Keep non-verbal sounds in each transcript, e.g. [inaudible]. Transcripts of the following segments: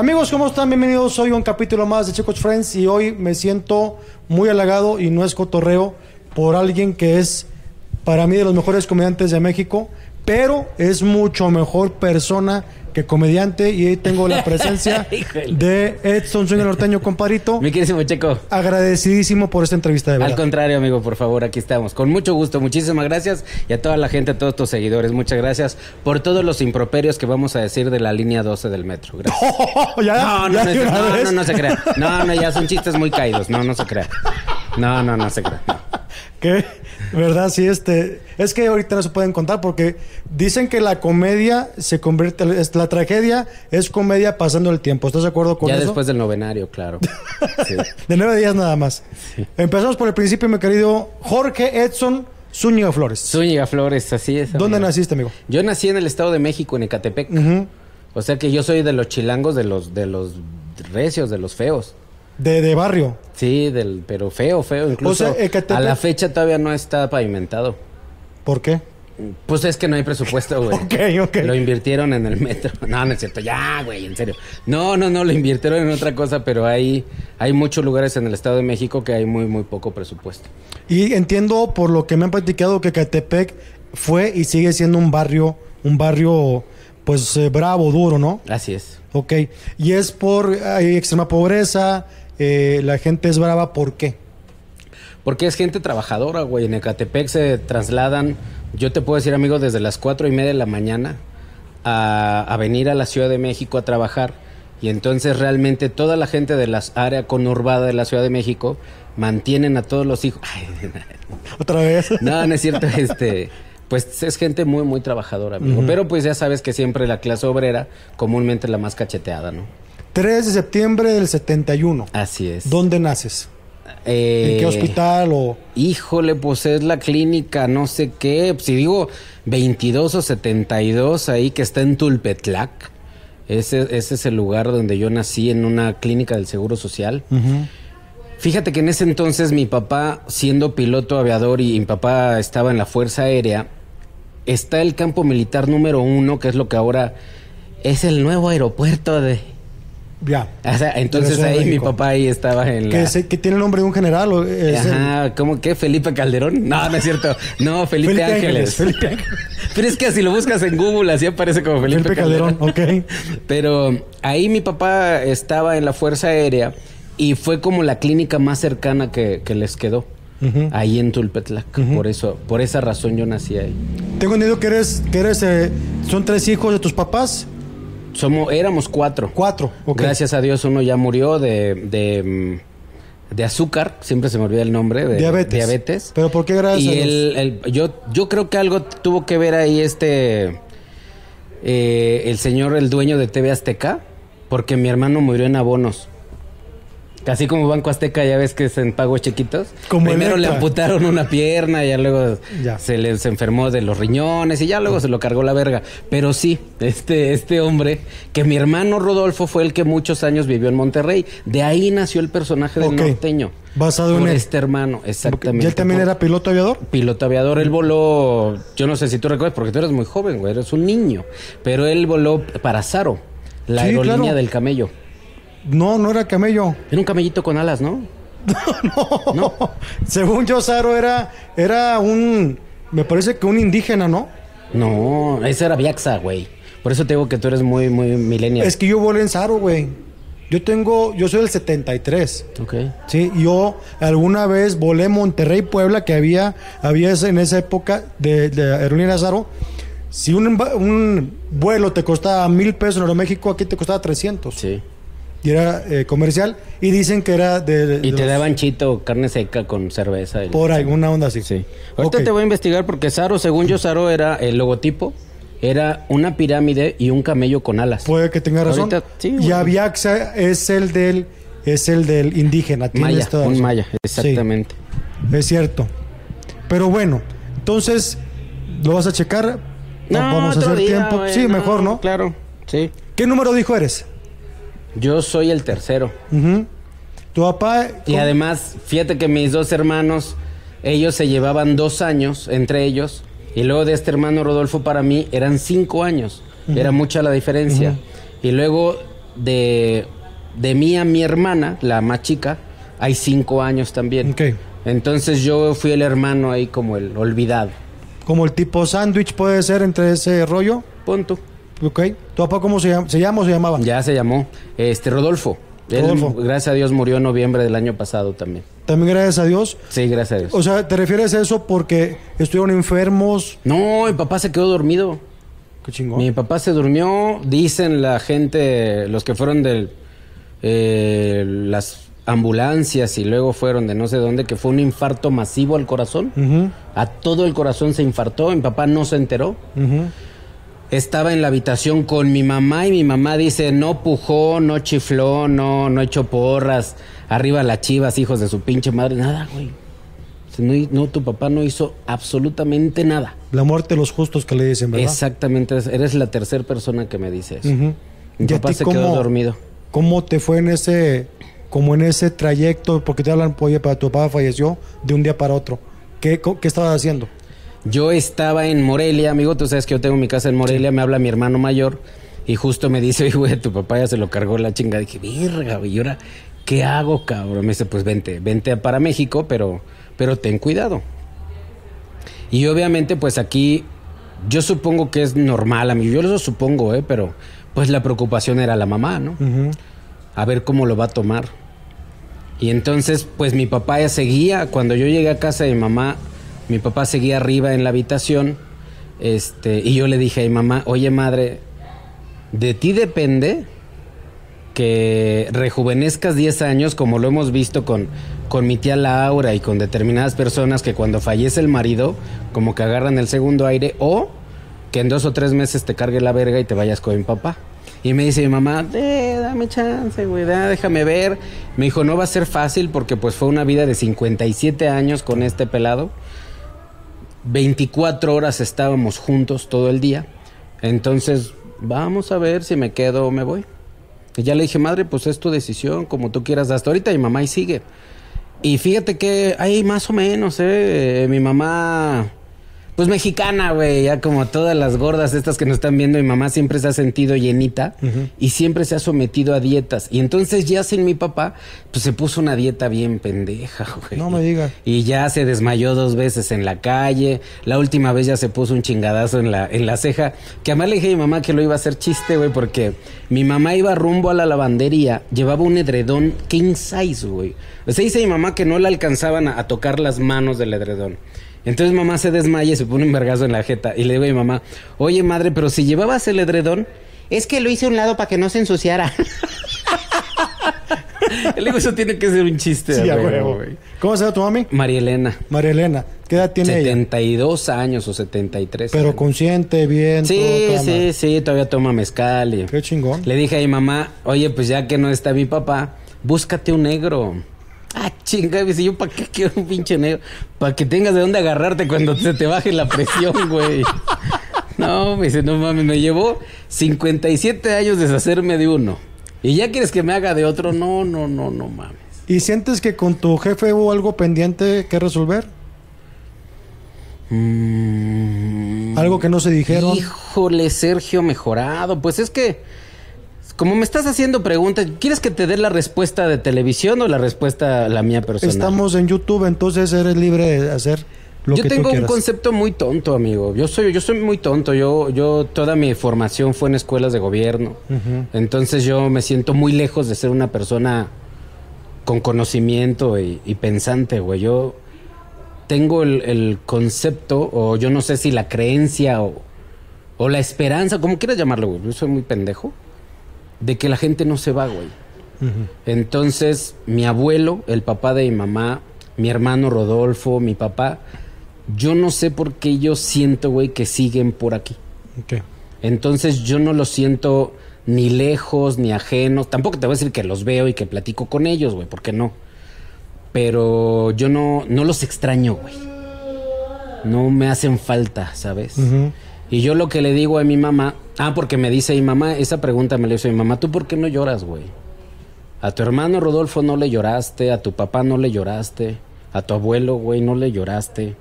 Amigos, ¿cómo están? Bienvenidos hoy un capítulo más de Chicos Friends y hoy me siento muy halagado y no es cotorreo por alguien que es para mí de los mejores comediantes de México, pero es mucho mejor persona que comediante y tengo la presencia [laughs] de Edson Sueño Norteño, comparito. Mi querísimo Checo. Agradecidísimo por esta entrevista de Al verdad. contrario, amigo, por favor, aquí estamos. Con mucho gusto, muchísimas gracias. Y a toda la gente, a todos tus seguidores, muchas gracias por todos los improperios que vamos a decir de la línea 12 del metro. Gracias. [laughs] ya, No, no, ya no, no, no, no se crea. No, no, ya son chistes muy caídos. No, no se crea. No, no, no se crea. no. [laughs] Que, ¿verdad? Sí, este. Es que ahorita no se pueden contar porque dicen que la comedia se convierte. es- La tragedia es comedia pasando el tiempo. ¿Estás de acuerdo con Ya eso? después del novenario, claro. [laughs] Sí. De nueve días nada más. Empezamos por el principio, mi querido Jorge Edson Zúñiga Flores. Zúñiga Flores, así es. ¿Dónde naciste, amigo? Yo nací en el Estado de México, en Ecatepec. O sea que yo soy de los chilangos, de los, de los recios, de los feos. De, de barrio. Sí, del, pero feo, feo. Incluso O sea, Ecatepec- a la fecha todavía no está pavimentado. ¿Por qué? Pues es que no hay presupuesto, güey. [laughs] Ok, ok. Lo invirtieron en el metro. [laughs] No, no es cierto. Ya, güey, en serio. No, no, no, lo invirtieron en otra cosa, pero hay, hay muchos lugares en el Estado de México que hay muy, muy poco presupuesto. Y entiendo por lo que me han platicado que Catepec fue y sigue siendo un barrio, un barrio, pues eh, bravo, duro, ¿no? Así es. Ok. Y es por, hay extrema pobreza, eh, la gente es brava, ¿por qué? Porque es gente trabajadora, güey. En Ecatepec se trasladan, yo te puedo decir, amigo, desde las cuatro y media de la mañana a, a venir a la Ciudad de México a trabajar. Y entonces realmente toda la gente de las áreas conurbada de la Ciudad de México mantienen a todos los hijos. [laughs] Ay, [laughs] Otra vez. no, no es cierto, [laughs] este. Pues es gente muy, muy trabajadora, amigo. Pero pues ya sabes que siempre la clase obrera, comúnmente la más cacheteada, ¿no? 3 de septiembre del 71. Así es. ¿Dónde naces? Eh, ¿En qué hospital o...? Híjole, pues es la clínica, no sé qué. Si digo 22 o 72 ahí que está en Tulpetlac. Ese, ese es el lugar donde yo nací en una clínica del Seguro Social. Fíjate que en ese entonces mi papá, siendo piloto aviador y mi papá estaba en la Fuerza Aérea, está el campo militar número uno, que es lo que ahora es el nuevo aeropuerto de... Ya. O sea, entonces ahí mi papá ahí estaba en la... Que, tiene el nombre de un general. o es el- Ajá, ¿cómo que? ¿Felipe Calderón? No, no es cierto. No, Felipe, Felipe Ángeles. Felipe [laughs] Ángeles. Pero es que si lo buscas en Google, así aparece como Felipe, Felipe Calderón, ok. [laughs] Pero ahí mi papá estaba en la Fuerza Aérea y fue como la clínica más cercana que, que les quedó. Ahí en Tulpetlac. Por eso, por esa razón yo nací ahí. Tengo entendido que eres, que eres, eh, son tres hijos de tus papás. Somos, éramos cuatro. Cuatro. ok. Gracias a Dios uno ya murió de, de, mm, de azúcar, siempre se me olvida el nombre, de Diabetes. diabetes. Pero ¿por qué gracias Y a Dios? el, el- yo, yo creo que algo tuvo que ver ahí este, eh, el señor, el dueño de TV Azteca, porque mi hermano murió en abonos. Casi como Banco Azteca, ya ves que es en pagos chiquitos. Como Primero le amputaron una pierna, ya luego Ya. se le se enfermó de los riñones y ya luego se lo cargó la verga. Pero sí, este, este hombre, que mi hermano Rodolfo fue el que muchos años vivió en Monterrey. De ahí nació el personaje del Ok. norteño. Basado en él. este hermano, exactamente. ¿Y él también era piloto aviador? piloto aviador. Él voló, yo no sé si tú recuerdas, porque tú eres muy joven, güey, eres un niño. Pero él voló para Zaro, la Sí, aerolínea claro. del camello. No, no era camello. Era un camellito con alas, [laughs] ¿no? No. Según yo, Saro era, era un, me parece que un indígena, ¿no? No, ese era Viaxa, güey. Por eso te digo que tú eres muy, muy millennial. Es que yo volé en Saro, güey. Yo tengo, yo soy del 73. Ok. Sí, yo alguna vez volé Monterrey, Puebla, que había, había en esa época de, de Aerolínea Zaro. Si un, un vuelo te costaba mil pesos en Aeroméxico, aquí te costaba 300. Sí. Y era eh, comercial. Y dicen que era de. de Y te los- daban chito, carne seca con cerveza. y- Por alguna onda así. Sí. Ahorita te voy a investigar porque Zaro, según yo, Zaro era el logotipo, era una pirámide y un camello con alas. Puede que tenga razón. Ahorita, sí, y. Aviaxa es el del es el del indígena. tienes Maya, toda un maya, exactamente. Sí, es cierto. Pero bueno, entonces lo vas a checar. Vamos a hacer día, tiempo. sí, mejor, ¿no? Claro, sí. ¿Qué número dijo eres? Yo soy el tercero. Tu papá. Y ¿cómo? además, fíjate que mis dos hermanos, ellos se llevaban dos años entre ellos. Y luego de este hermano Rodolfo para mí eran cinco años. Era mucha la diferencia. Y luego de, de mí a mi hermana, la más chica, hay cinco años también. Ok. Entonces yo fui el hermano ahí como el olvidado. Como el tipo sándwich puede ser entre ese rollo. Punto. Ok. ¿Tu papá cómo se llama? ¿Se llama o se llamaba? Ya se llamó. Este, Rodolfo. Él, Rodolfo. gracias a Dios, murió en noviembre del año pasado también. También gracias a Dios. Sí, gracias a Dios. O sea, ¿te refieres a eso porque estuvieron enfermos? No, mi papá se quedó dormido. Qué chingón. Mi papá se durmió, dicen la gente, los que fueron de las ambulancias y luego fueron de no sé dónde, que fue un infarto masivo al corazón. Ujú, A todo el corazón se infartó, mi papá no se enteró. ujú. Estaba en la habitación con mi mamá y mi mamá dice, no pujó, no chifló, no, no echó porras, arriba las chivas, hijos de su pinche madre, nada, güey. No, no, tu papá no hizo absolutamente nada. La muerte de los justos que le dicen, ¿verdad? Exactamente, eres la tercera persona que me dice eso. Ujú. Mi ¿Y a papá se quedó dormido. ¿Cómo te fue en ese, como en ese trayecto? Porque te hablan, oye, para tu papá falleció de un día para otro. ¿Qué, qué estabas haciendo? Yo estaba en Morelia, amigo, tú sabes que yo tengo mi casa en Morelia, me habla mi hermano mayor y justo me dice, [laughs] oye, güey, tu papá ya se lo cargó la chinga. Dije, virga, güey, ¿y ahora qué hago, cabrón? Me dice, pues vente, vente para México, pero, pero ten cuidado. Y obviamente, pues aquí, yo supongo que es normal, amigo, yo lo supongo, ¿eh? Pero pues la preocupación era la mamá, ¿no? A ver cómo lo va a tomar. Y entonces, pues mi papá ya seguía, cuando yo llegué a casa de mi mamá, mi papá seguía arriba en la habitación, este, y yo le dije a mi mamá, oye madre, de ti depende que rejuvenezcas 10 años, como lo hemos visto con, con mi tía Laura y con determinadas personas que cuando fallece el marido, como que agarran el segundo aire, o que en dos o tres meses te cargue la verga y te vayas con mi papá. Y me dice mi mamá, eh, dame chance, güey, déjame ver. Me dijo, no va a ser fácil porque pues fue una vida de 57 años con este pelado. 24 horas estábamos juntos todo el día. Entonces, vamos a ver si me quedo o me voy. Y ya le dije, madre, pues es tu decisión, como tú quieras. Hasta ahorita mi mamá ahí sigue. Y fíjate que hay más o menos, ¿eh? Mi mamá, pues mexicana, güey, ya como todas las gordas estas que nos están viendo, mi mamá siempre se ha sentido llenita y siempre se ha sometido a dietas. Y entonces ya sin mi papá, pues se puso una dieta bien pendeja, güey. No me digas. Y ya se desmayó dos veces en la calle. La última vez ya se puso un chingadazo en la, en la ceja. Que además le dije a mi mamá que lo iba a hacer chiste, güey, porque mi mamá iba rumbo a la lavandería, llevaba un edredón king size, güey. O sea, dice mi mamá que no le alcanzaban a, a tocar las manos del edredón. Entonces mamá se desmaya y se pone un vergazo en la jeta. Y le digo a mi mamá, oye madre, pero si llevabas el edredón, es que lo hice a un lado para que no se ensuciara. [laughs] le digo, eso tiene que ser un chiste. Sí, a huevo. güey. ¿Cómo se llama tu mami? María Elena. María Elena. ¿Qué edad tiene ella? 72 años o 73. Pero años. consciente, bien. Sí, todo, sí, sí, todavía toma mezcal. Y... Qué chingón. Le dije a mi mamá, oye, pues ya que no está mi papá, búscate un negro. Ah, chinga, dice yo, ¿para qué quiero un pinche negro? Para que tengas de dónde agarrarte cuando se te baje la presión, [laughs] güey. No, me dice, no mames, me llevó 57 años deshacerme de uno. ¿Y ya quieres que me haga de otro? No, no, no, no mames. ¿Y sientes que con tu jefe hubo algo pendiente que resolver? Mm, Algo que no se dijeron. Híjole, Sergio, mejorado. Pues es que, como me estás haciendo preguntas, ¿quieres que te dé la respuesta de televisión o la respuesta la mía personal? Estamos en YouTube, entonces eres libre de hacer lo yo que tengo tú un concepto muy tonto, amigo. Yo soy, yo soy muy tonto. Yo, yo toda mi formación fue en escuelas de gobierno. Entonces yo me siento muy lejos de ser una persona con conocimiento y, y pensante, güey. Yo tengo el, el concepto, o yo no sé si la creencia o, o la esperanza, como quieras llamarlo, güey. Yo soy muy pendejo. De que la gente no se va, güey. Entonces, mi abuelo, el papá de mi mamá, mi hermano Rodolfo, mi papá, yo no sé por qué yo siento, güey, que siguen por aquí. Ok. Entonces, yo no los siento ni lejos, ni ajenos. Tampoco te voy a decir que los veo y que platico con ellos, güey, porque no. Pero yo no, no los extraño, güey. No me hacen falta, ¿sabes? Y yo lo que le digo a mi mamá, ah, porque me dice mi mamá, esa pregunta me la hizo mi mamá, ¿tú por qué no lloras, güey? A tu hermano Rodolfo no le lloraste, a tu papá no le lloraste, a tu abuelo, güey, no le lloraste.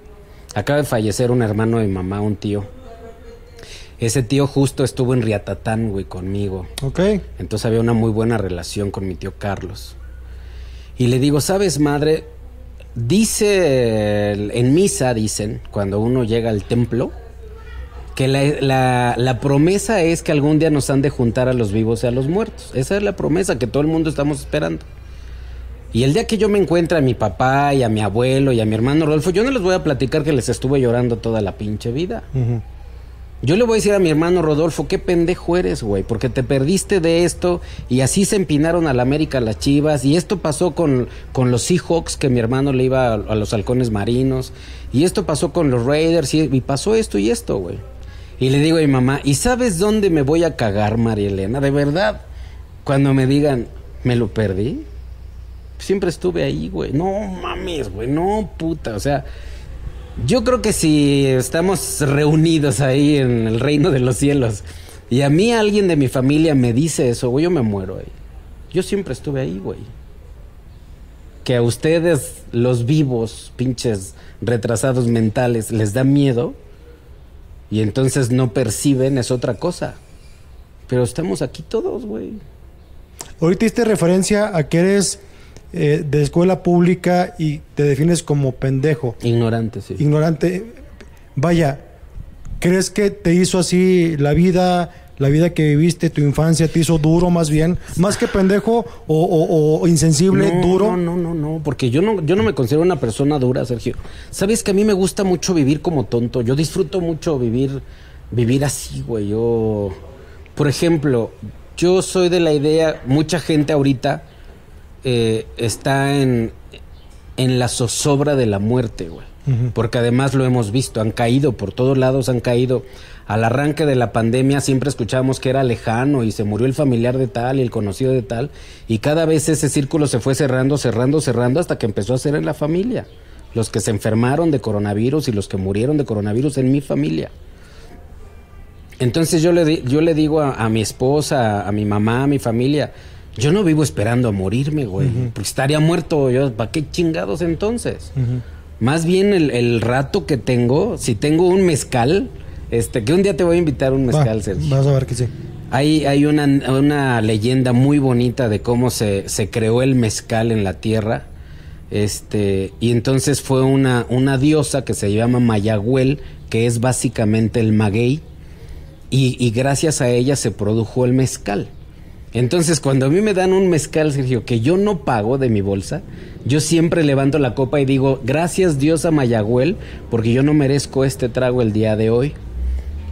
Acaba de fallecer un hermano de mi mamá, un tío. Ese tío justo estuvo en Riatatán, güey, conmigo. Ok. Entonces había una muy buena relación con mi tío Carlos. Y le digo, ¿sabes, madre? Dice, en misa dicen, cuando uno llega al templo, que la, la- la promesa es que algún día nos han de juntar a los vivos y a los muertos. Esa es la promesa que todo el mundo estamos esperando. Y el día que yo me encuentre a mi papá y a mi abuelo y a mi hermano Rodolfo, yo no les voy a platicar que les estuve llorando toda la pinche vida. Yo le voy a decir a mi hermano Rodolfo, qué pendejo eres, güey, porque te perdiste de esto y así se empinaron a la América las Chivas y esto pasó con, con los Seahawks, que mi hermano le iba a, a los halcones marinos y esto pasó con los Raiders y, y pasó esto y esto, güey. Y le digo a mi mamá, ¿y sabes dónde me voy a cagar, María Elena? De verdad, cuando me digan, ¿me lo perdí? Siempre estuve ahí, güey. No mames, güey, no puta, o sea... Yo creo que si estamos reunidos ahí en el reino de los cielos y a mí alguien de mi familia me dice eso, güey, yo me muero ahí. Yo siempre estuve ahí, güey. Que a ustedes, los vivos, pinches retrasados mentales, les da miedo y entonces no perciben, es otra cosa. Pero estamos aquí todos, güey. Ahorita hiciste referencia a que eres eh, de escuela pública y te defines como pendejo, Ignorante, sí. ignorante. Vaya, ¿crees que te hizo así la vida, la vida que viviste, tu infancia, te hizo duro más bien? Más que pendejo o, o- o insensible, no, duro. No, no, no, no, porque yo no, yo no me considero una persona dura, Sergio. Sabes que a mí me gusta mucho vivir como tonto. Yo disfruto mucho vivir, vivir así, güey. Yo, por ejemplo, yo soy de la idea, mucha gente ahorita eh, está en, en la zozobra de la muerte, güey. Porque además lo hemos visto, han caído, por todos lados han caído. Al arranque de la pandemia siempre escuchábamos que era lejano y se murió el familiar de tal y el conocido de tal. Y cada vez ese círculo se fue cerrando, cerrando, cerrando hasta que empezó a ser en la familia. Los que se enfermaron de coronavirus y los que murieron de coronavirus en mi familia. Entonces yo le, yo le digo a, a mi esposa, a mi mamá, a mi familia, yo no vivo esperando a morirme, güey. Porque estaría muerto yo. ¿Para qué chingados entonces? Más bien el, el rato que tengo, si tengo un mezcal, este, que un día te voy a invitar a un Va, mezcal, Sergio. vas a ver que sí. Hay, hay una, una leyenda muy bonita de cómo se, se creó el mezcal en la tierra. Este, y entonces fue una, una diosa que se llama Mayagüel, que es básicamente el maguey, y, y gracias a ella se produjo el mezcal. Entonces, cuando a mí me dan un mezcal, Sergio, que yo no pago de mi bolsa, yo siempre levanto la copa y digo, gracias Dios a Mayagüel, porque yo no merezco este trago el día de hoy.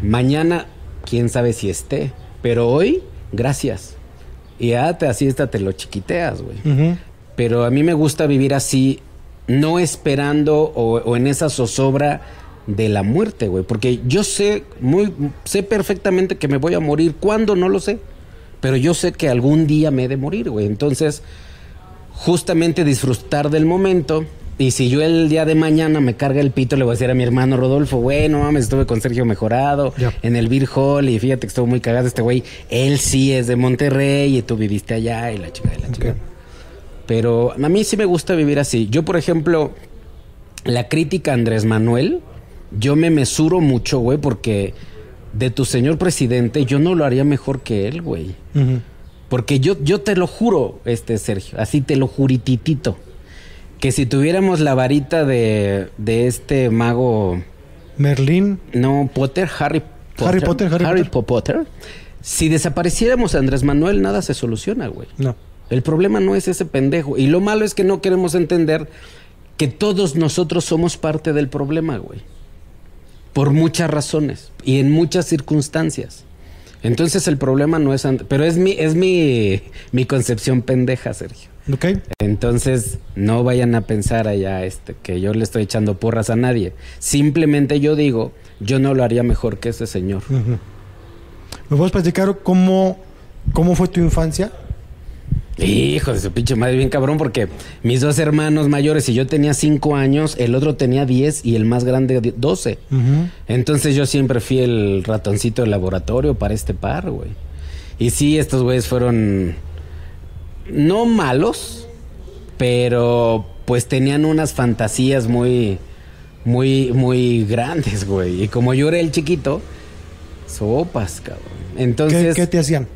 Mañana, quién sabe si esté, pero hoy, gracias. Y ya te, así esta te lo chiquiteas, güey. Pero a mí me gusta vivir así, no esperando o, o en esa zozobra de la muerte, güey. Porque yo sé, muy, sé perfectamente que me voy a morir. ¿Cuándo? No lo sé. Pero yo sé que algún día me he de morir, güey. Entonces, justamente disfrutar del momento. Y si yo el día de mañana me carga el pito, le voy a decir a mi hermano Rodolfo, güey, no mames, estuve con Sergio Mejorado en el Beer Hall y fíjate que estuvo muy cagado este güey. Él sí es de Monterrey y tú viviste allá y la chica de la chica. Pero a mí sí me gusta vivir así. Yo, por ejemplo, la crítica a Andrés Manuel, yo me mesuro mucho, güey, porque de tu señor presidente yo no lo haría mejor que él, güey. Porque yo, yo te lo juro, este Sergio, así te lo jurititito, que si tuviéramos la varita de, de este mago, Merlín. no, Potter, Harry Potter. Harry Potter, Harry Potter. Potter, si desapareciéramos a Andrés Manuel, nada se soluciona, güey. No. El problema no es ese pendejo. Y lo malo es que no queremos entender que todos nosotros somos parte del problema, güey. Por muchas razones y en muchas circunstancias. Entonces el problema no es... Pero es mi, es mi, mi concepción pendeja, Sergio. Entonces no vayan a pensar allá este, que yo le estoy echando porras a nadie. Simplemente yo digo, yo no lo haría mejor que ese señor. Ujú. ¿Me puedes platicar cómo, cómo fue tu infancia? Hijo de su pinche madre, bien cabrón, porque mis dos hermanos mayores, y yo tenía cinco años, el otro tenía 10 y el más grande di- 12. Ujú. Entonces yo siempre fui el ratoncito de laboratorio para este par, güey. Y sí, estos güeyes fueron no malos, pero pues tenían unas fantasías muy, muy, muy grandes, güey. Y como yo era el chiquito, Sopas, cabrón. ¿Qué, Entonces, qué te hacían?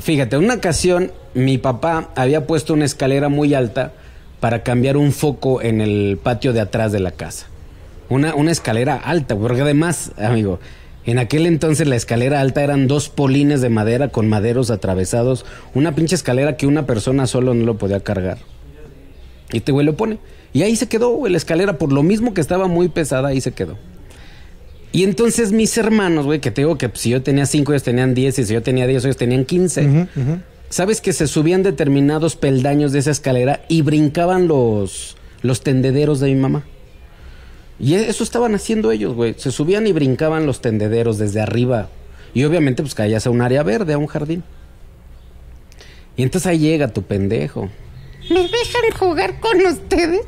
Fíjate, en una ocasión mi papá había puesto una escalera muy alta para cambiar un foco en el patio de atrás de la casa. Una, una escalera alta, porque además, amigo, en aquel entonces la escalera alta eran dos polines de madera con maderos atravesados. Una pinche escalera que una persona solo no lo podía cargar. Y este güey lo pone. Y ahí se quedó, la escalera, por lo mismo que estaba muy pesada, ahí se quedó. Y entonces mis hermanos, güey, que te digo que pues, si yo tenía cinco, ellos tenían 10, y si yo tenía 10, ellos tenían 15. Ujú, ujú. ¿Sabes que se subían determinados peldaños de esa escalera y brincaban los, los tendederos de mi mamá? Y e, eso estaban haciendo ellos, güey. Se subían y brincaban los tendederos desde arriba. Y obviamente, pues caías a un área verde, a un jardín. Y entonces ahí llega tu pendejo. ¿Me dejan jugar con ustedes?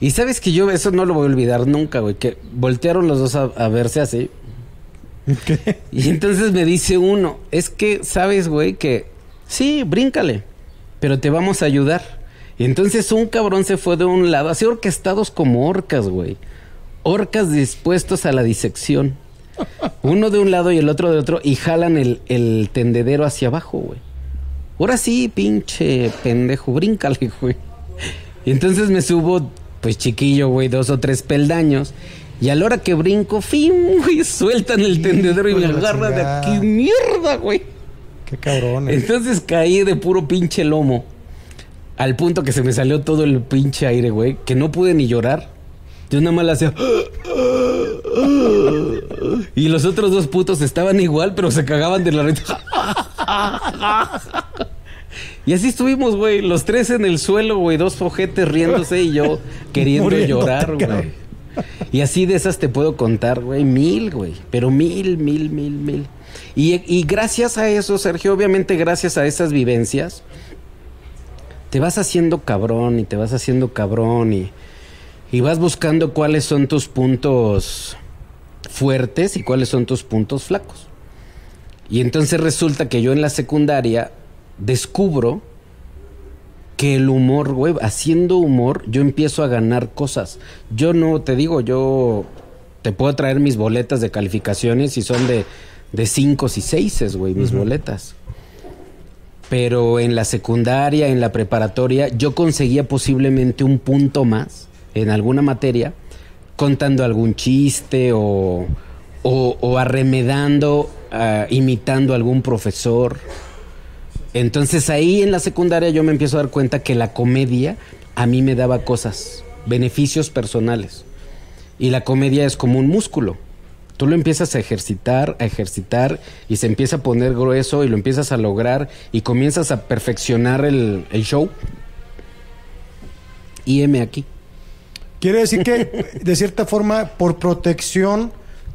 Y sabes que yo eso no lo voy a olvidar nunca, güey. Que voltearon los dos a, a verse así. ¿Qué? Y entonces me dice uno, es que sabes, güey, que sí, bríncale, pero te vamos a ayudar. Y entonces un cabrón se fue de un lado, así orquestados como orcas, güey. Orcas dispuestos a la disección. Uno de un lado y el otro de otro y jalan el, el tendedero hacia abajo, güey. Ahora sí, pinche pendejo, bríncale, güey. Y entonces me subo, pues chiquillo, güey, dos o tres peldaños. Y a la hora que brinco, fin, güey, sueltan el tendedero y me agarran de aquí, mierda, güey. Qué cabrones. Entonces caí de puro pinche lomo. Al punto que se me salió todo el pinche aire, güey. Que no pude ni llorar. Yo nada más la hacía. Y los otros dos putos estaban igual, pero se cagaban de la risa. [laughs] Y así estuvimos, güey. Los tres en el suelo, güey. Dos ojetes riéndose y yo [laughs] queriendo llorar, güey. Y así de esas te puedo contar, güey. Mil, güey. Pero mil, mil, mil, mil. Y, y gracias a eso, Sergio, obviamente gracias a esas vivencias, te vas haciendo cabrón y te vas haciendo cabrón y, y vas buscando cuáles son tus puntos fuertes y cuáles son tus puntos flacos. Y entonces resulta que yo en la secundaria descubro que el humor, güey, haciendo humor, yo empiezo a ganar cosas. Yo no, te digo, yo te puedo traer mis boletas de calificaciones y son de, de cinco y seises, güey, mis boletas. Pero en la secundaria, en la preparatoria, yo conseguía posiblemente un punto más en alguna materia, contando algún chiste o, o, o arremedando, ah, imitando a algún profesor. Entonces ahí en la secundaria yo me empiezo a dar cuenta que la comedia a mí me daba cosas, beneficios personales. Y la comedia es como un músculo. Tú lo empiezas a ejercitar, a ejercitar y se empieza a poner grueso y lo empiezas a lograr y comienzas a perfeccionar el, el show. Y heme aquí. Quiere decir que, de cierta forma, por protección,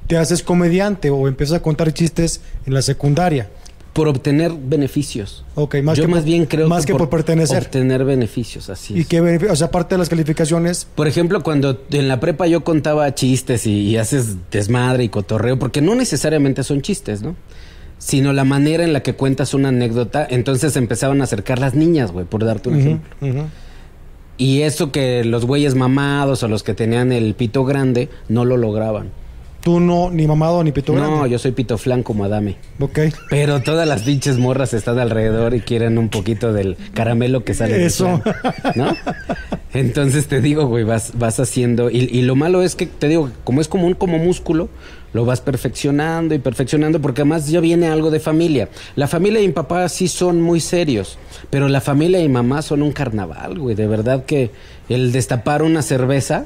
te haces comediante o empiezas a contar chistes en la secundaria. Por obtener beneficios. Ok, más Yo que más por- bien creo más que por pertenecer. Obtener beneficios, así Y qué beneficio, o sea, aparte de las calificaciones, Por ejemplo, cuando en la prepa yo contaba chistes y, y haces desmadre y cotorreo, porque no necesariamente son chistes, ¿no? Sino la manera en la que cuentas una anécdota, entonces empezaban a acercar las niñas, güey, por darte un ejemplo. Y eso que los güeyes mamados o los que tenían el pito grande no lo lograban. Tú no, ni mamado ni pito no, grande. yo soy pito flan como Adame. Ok. Pero todas las pinches morras están alrededor y quieren un poquito del caramelo que sale Eso. flan, ¿No? Entonces te digo, güey, vas, vas haciendo. Y, y lo malo es que te digo, como es como un como músculo, lo vas perfeccionando y perfeccionando, porque además ya viene algo de familia. La familia y mi papá sí son muy serios, pero la familia y mamá son un carnaval, güey. De verdad que el destapar una cerveza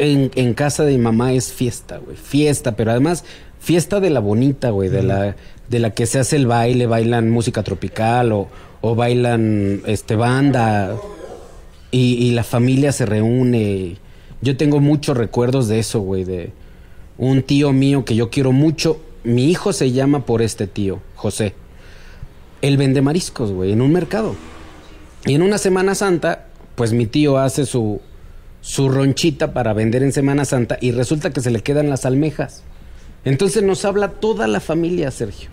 en, casa de mi mamá es fiesta, güey. Fiesta, pero además fiesta de la bonita, güey. De la, de la que se hace el baile, bailan música tropical o, o bailan este banda. Y, y la familia se reúne. Yo tengo muchos recuerdos de eso, güey. De un tío mío que yo quiero mucho. Mi hijo se llama por este tío, José. Él vende mariscos, güey, en un mercado. Y en una Semana Santa, pues mi tío hace su, su ronchita para vender en Semana Santa y resulta que se le quedan las almejas. Entonces nos habla toda la familia, Sergio.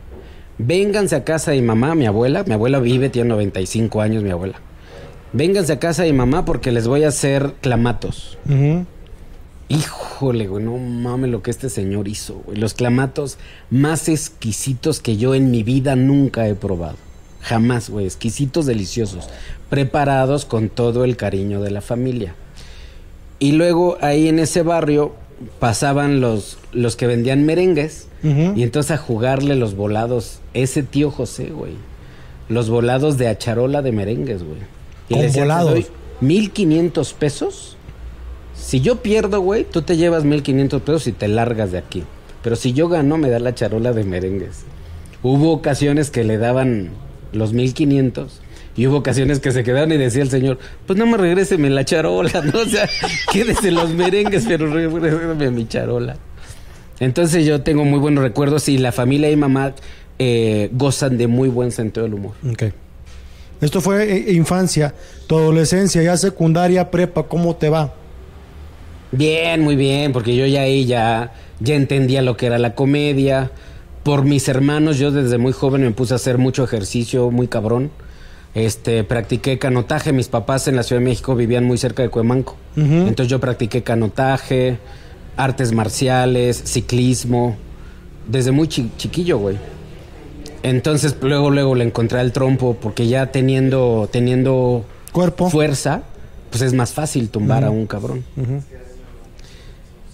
Vénganse a casa de mi mamá, mi abuela. Mi abuela vive, tiene 95 años, mi abuela. Vénganse a casa de mi mamá porque les voy a hacer clamatos. Híjole, güey, no mames lo que este señor hizo, güey. Los clamatos más exquisitos que yo en mi vida nunca he probado. Jamás, güey. Exquisitos, deliciosos. Preparados con todo el cariño de la familia. Y luego ahí en ese barrio pasaban los, los que vendían merengues. Y entonces a jugarle los volados. Ese tío José, güey. Los volados de acharola de merengues, güey. Y Con le decía, "Te volados. doy 1500 pesos. Si yo pierdo, güey, tú te llevas 1500 pesos y te largas de aquí. Pero si yo gano, me da la charola de merengues. Hubo ocasiones que le daban los 1500 y hubo ocasiones que se quedaron y decía el señor, pues no me regréseme la charola, [laughs] ¿no? O sea, quédese los merengues, pero regréseme mi charola. Entonces yo tengo muy buenos recuerdos y la familia y mamá eh, gozan de muy buen sentido del humor. Ok. Esto fue eh, infancia, tu adolescencia, ya secundaria, prepa, ¿cómo te va? Bien, muy bien, porque yo ya ahí ya, ya entendía lo que era la comedia. Por mis hermanos, yo desde muy joven me puse a hacer mucho ejercicio, muy cabrón. Este, practiqué canotaje. Mis papás en la Ciudad de México vivían muy cerca de Cuemanco. Entonces yo practiqué canotaje, artes marciales, ciclismo, desde muy chi- chiquillo, güey. Entonces luego, luego le encontré el trompo, porque ya teniendo, teniendo Cuerpo. fuerza, pues es más fácil tumbar a un cabrón.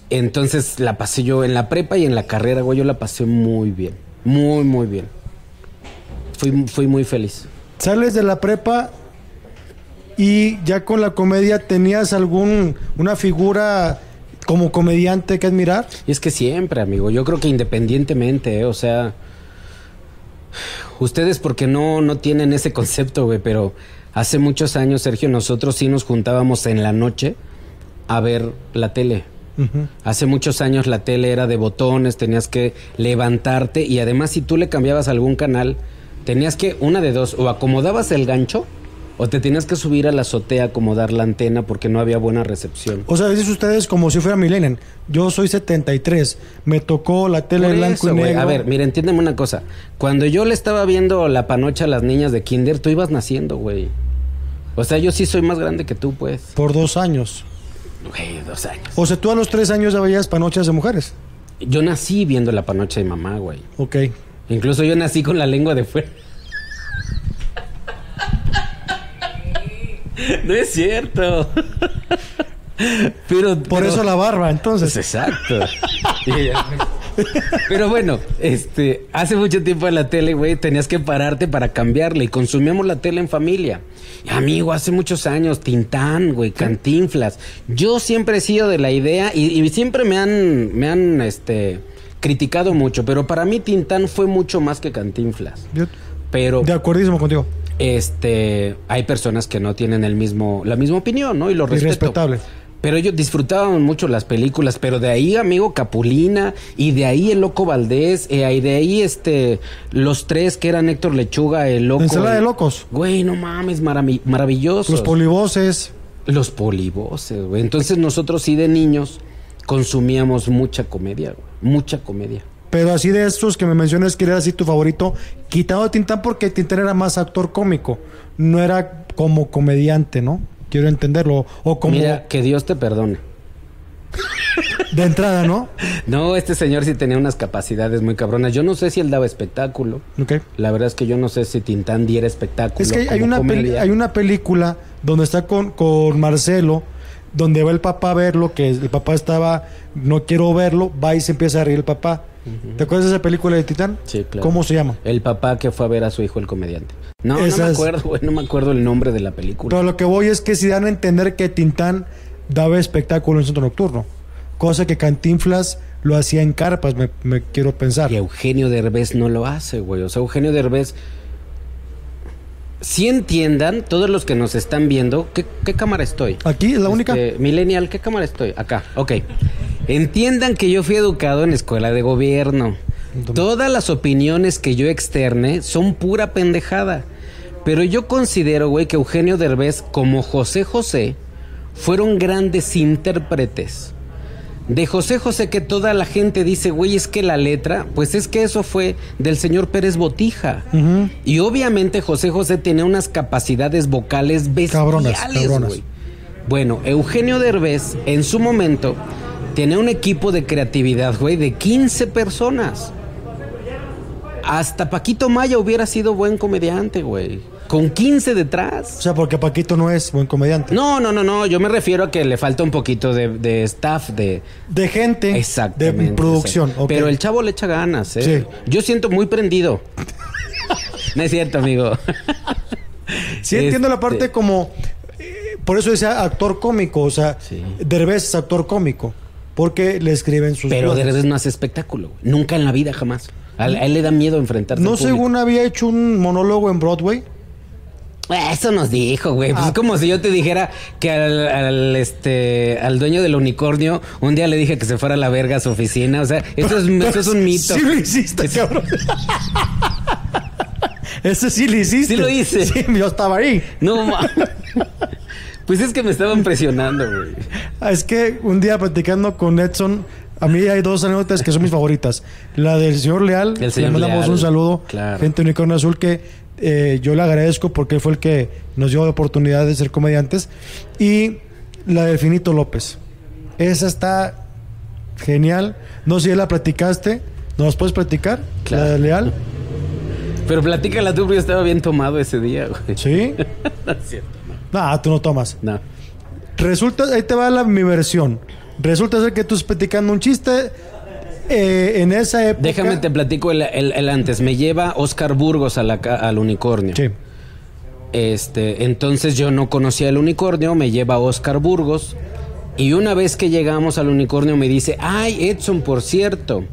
Entonces la pasé yo en la prepa y en la carrera, güey, yo la pasé muy bien. Muy, muy bien. Fui, fui muy feliz. Sales de la prepa y ya con la comedia tenías algún una figura como comediante que admirar. Y es que siempre, amigo, yo creo que independientemente, ¿eh? o sea, ustedes porque no, no tienen ese concepto, güey, pero hace muchos años, Sergio, nosotros sí nos juntábamos en la noche a ver la tele. Hace muchos años la tele era de botones, tenías que levantarte y además si tú le cambiabas algún canal, tenías que, una de dos, o acomodabas el gancho o te tenías que subir a la azotea a acomodar la antena porque no había buena recepción. O sea, dicen ustedes como si fuera millennial. Yo soy 73. Me tocó la tele Por en blanco eso, y negro. A ver, mira, entiéndeme una cosa. Cuando yo le estaba viendo la panocha a las niñas de kinder, tú ibas naciendo, güey. O sea, yo sí soy más grande que tú, pues. Por dos años. Güey, dos años. O sea, tú a los tres años ya veías panochas de mujeres. Yo nací viendo la panocha de mamá, güey. Ok. Incluso yo nací con la lengua de fuera. No es cierto. Pero Por pero- eso la barba, Pues entonces. exacto. Pero bueno, este, hace mucho tiempo en la tele, güey, tenías que pararte para cambiarle y consumíamos la tele en familia. Y, amigo, hace muchos años, Tintán, güey, Cantinflas. Yo siempre he sido de la idea y, y siempre me han, me han, este, criticado mucho, pero para mí Tintán fue mucho más que Cantinflas. Yo- Pero de acuerdísimo contigo. este hay personas que no tienen el mismo la misma opinión, ¿no? Y lo respeto. Irrespetable. Pero ellos disfrutaban mucho las películas, pero de ahí, amigo, Capulina, y de ahí el Loco Valdés, eh, y de ahí este los tres que eran Héctor Lechuga, el Loco. Ensalada de locos. Güey, no mames, maravi- maravilloso. Los polivoces. Los polivoces, güey. Entonces nosotros sí de niños consumíamos mucha comedia, güey. Mucha comedia. Pero así de estos que me mencionas que era así tu favorito, quitado de Tintán porque Tintán era más actor cómico, no era como comediante, ¿no? Quiero entenderlo. O como Mira, que Dios te perdone. de entrada, ¿no? [laughs] No, este señor sí tenía unas capacidades muy cabronas. Yo no sé si él daba espectáculo. Ok. La verdad es que yo no sé si Tintán diera espectáculo. Es que hay una, hay una película donde está con, con Marcelo, donde va el papá a verlo, que el papá estaba, no quiero verlo, va y se empieza a reír el papá. ¿Te acuerdas de esa película de Titán? Sí, claro. ¿Cómo se llama? El papá que fue a ver a su hijo el comediante. No, no me acuerdo, güey, no me acuerdo el nombre de la película. Pero lo que voy es que si dan a entender que Tintán daba espectáculo en centro nocturno, cosa que Cantinflas lo hacía en carpas, me, me quiero pensar. Y Eugenio Derbez no lo hace, güey. O sea, Eugenio Derbez... Si entiendan, todos los que nos están viendo, ¿qué, qué cámara estoy? Aquí es la única. Este, Millennial, ¿qué cámara estoy? Acá, ok. Entiendan que yo fui educado en escuela de gobierno. Todas las opiniones que yo externe son pura pendejada. Pero yo considero, güey, que Eugenio Derbez, como José José, fueron grandes intérpretes. De José José que toda la gente dice, güey, es que la letra, pues es que eso fue del señor Pérez Botija. Y obviamente José José tenía unas capacidades vocales bestiales, Cabronas, cabronas. güey. Bueno, Eugenio Derbez en su momento Tiene un equipo de creatividad, güey, de 15 personas. Hasta Paquito Maya hubiera sido buen comediante, güey. Con 15 detrás. O sea, porque Paquito no es buen comediante. No, no, no, no. Yo me refiero a que le falta un poquito de, de staff, de, De gente. Exactamente. De producción. Pero el chavo le echa ganas, ¿eh? Sí. Yo siento muy prendido. [laughs] no es cierto, amigo. Sí entiendo la Este- parte como... eh, por eso decía actor cómico. O sea, Sí. Derbez es actor cómico. Porque le escriben sus... Pero bromas. Derbez no hace espectáculo. Nunca en la vida, jamás. A, él le da miedo enfrentarse ¿No al según había hecho un monólogo en Broadway? Eso nos dijo, güey. Pues Ah. es como si yo te dijera que al, al, este al dueño del unicornio un día le dije que se fuera a la verga a su oficina. O sea, eso es, eso es un [laughs] mito. Sí lo hiciste, cabrón. [laughs] Ese sí lo hiciste. Sí lo hice. Sí, yo estaba ahí. No, ma- [laughs] Pues es que me estaban presionando, güey. Ah, Es que un día platicando con Edson, a mí hay dos anécdotas que son mis favoritas. La del señor Leal, El señor le mandamos Leal, un saludo. claro. Gente Unicornio Azul que eh, yo le agradezco porque él fue el que nos dio la oportunidad de ser comediantes. Y la del Finito López. Esa está genial. No sé si la platicaste. ¿Nos puedes platicar? Claro. La de Leal. Pero platícala tú, porque estaba bien tomado ese día, güey. ¿Sí? [laughs] No es cierto. No, tú no tomas. No. Resulta, ahí te va la, mi versión. Resulta ser que tú estás platicando un chiste eh, en esa época. Déjame te platico el, el- el antes. Me lleva Oscar Burgos a la ca- al unicornio. Sí. Este, entonces yo no conocía el unicornio, me lleva Oscar Burgos. Y una vez que llegamos al unicornio me dice, ay Edson, por cierto,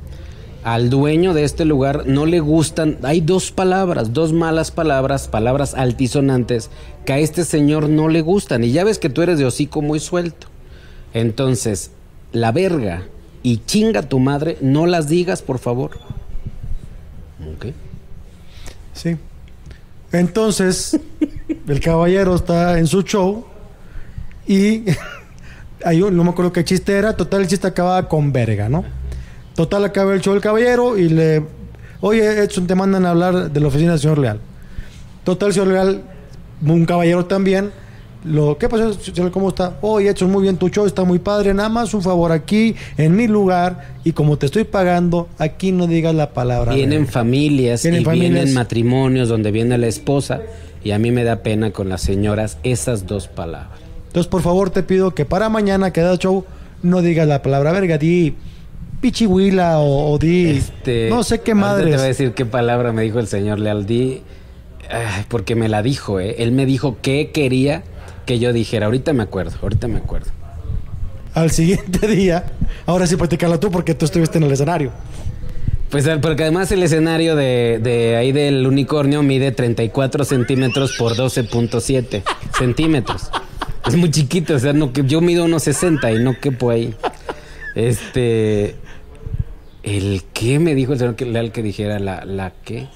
al dueño de este lugar no le gustan, hay dos palabras, dos malas palabras, palabras altisonantes, que a este señor no le gustan. Y ya ves que tú eres de hocico muy suelto. Entonces, la verga y chinga tu madre, no las digas, por favor. Ok. Sí. Entonces, el caballero está en su show y [laughs] un, no me acuerdo qué chiste era. Total, el chiste acababa con verga, ¿no? Total, acaba el show del caballero y le. Oye, Edson, te mandan a hablar de la oficina del señor Leal. Total, el señor Leal, un caballero también. Lo, ¿Qué pasó? ¿Cómo está? Oye, Edson, muy bien, tu show está muy padre. Nada más un favor aquí, en mi lugar, y como te estoy pagando, aquí no digas la palabra. Vienen verga". familias Vienen y familias. vienen matrimonios donde viene la esposa y a mí me da pena con las señoras esas dos palabras. Entonces, por favor, te pido que para mañana que da show no digas la palabra verga, di pichihuila o, o di Este, no sé qué ahorita Te voy a decir qué palabra me dijo el señor Lealdí, ay, porque me la dijo, ¿eh? Él me dijo qué quería que yo dijera. Ahorita me acuerdo, ahorita me acuerdo. Al siguiente [laughs] día, ahora sí platícala tú porque tú estuviste en el escenario. Pues eh, porque además el escenario de, de ahí del unicornio mide 34 centímetros por 12.7 [laughs] centímetros. Es muy chiquito, o sea, no, que- yo mido unos 60 y no quepo ahí. Este. ¿El qué? Me dijo el señor que- Leal que dijera la, la qué.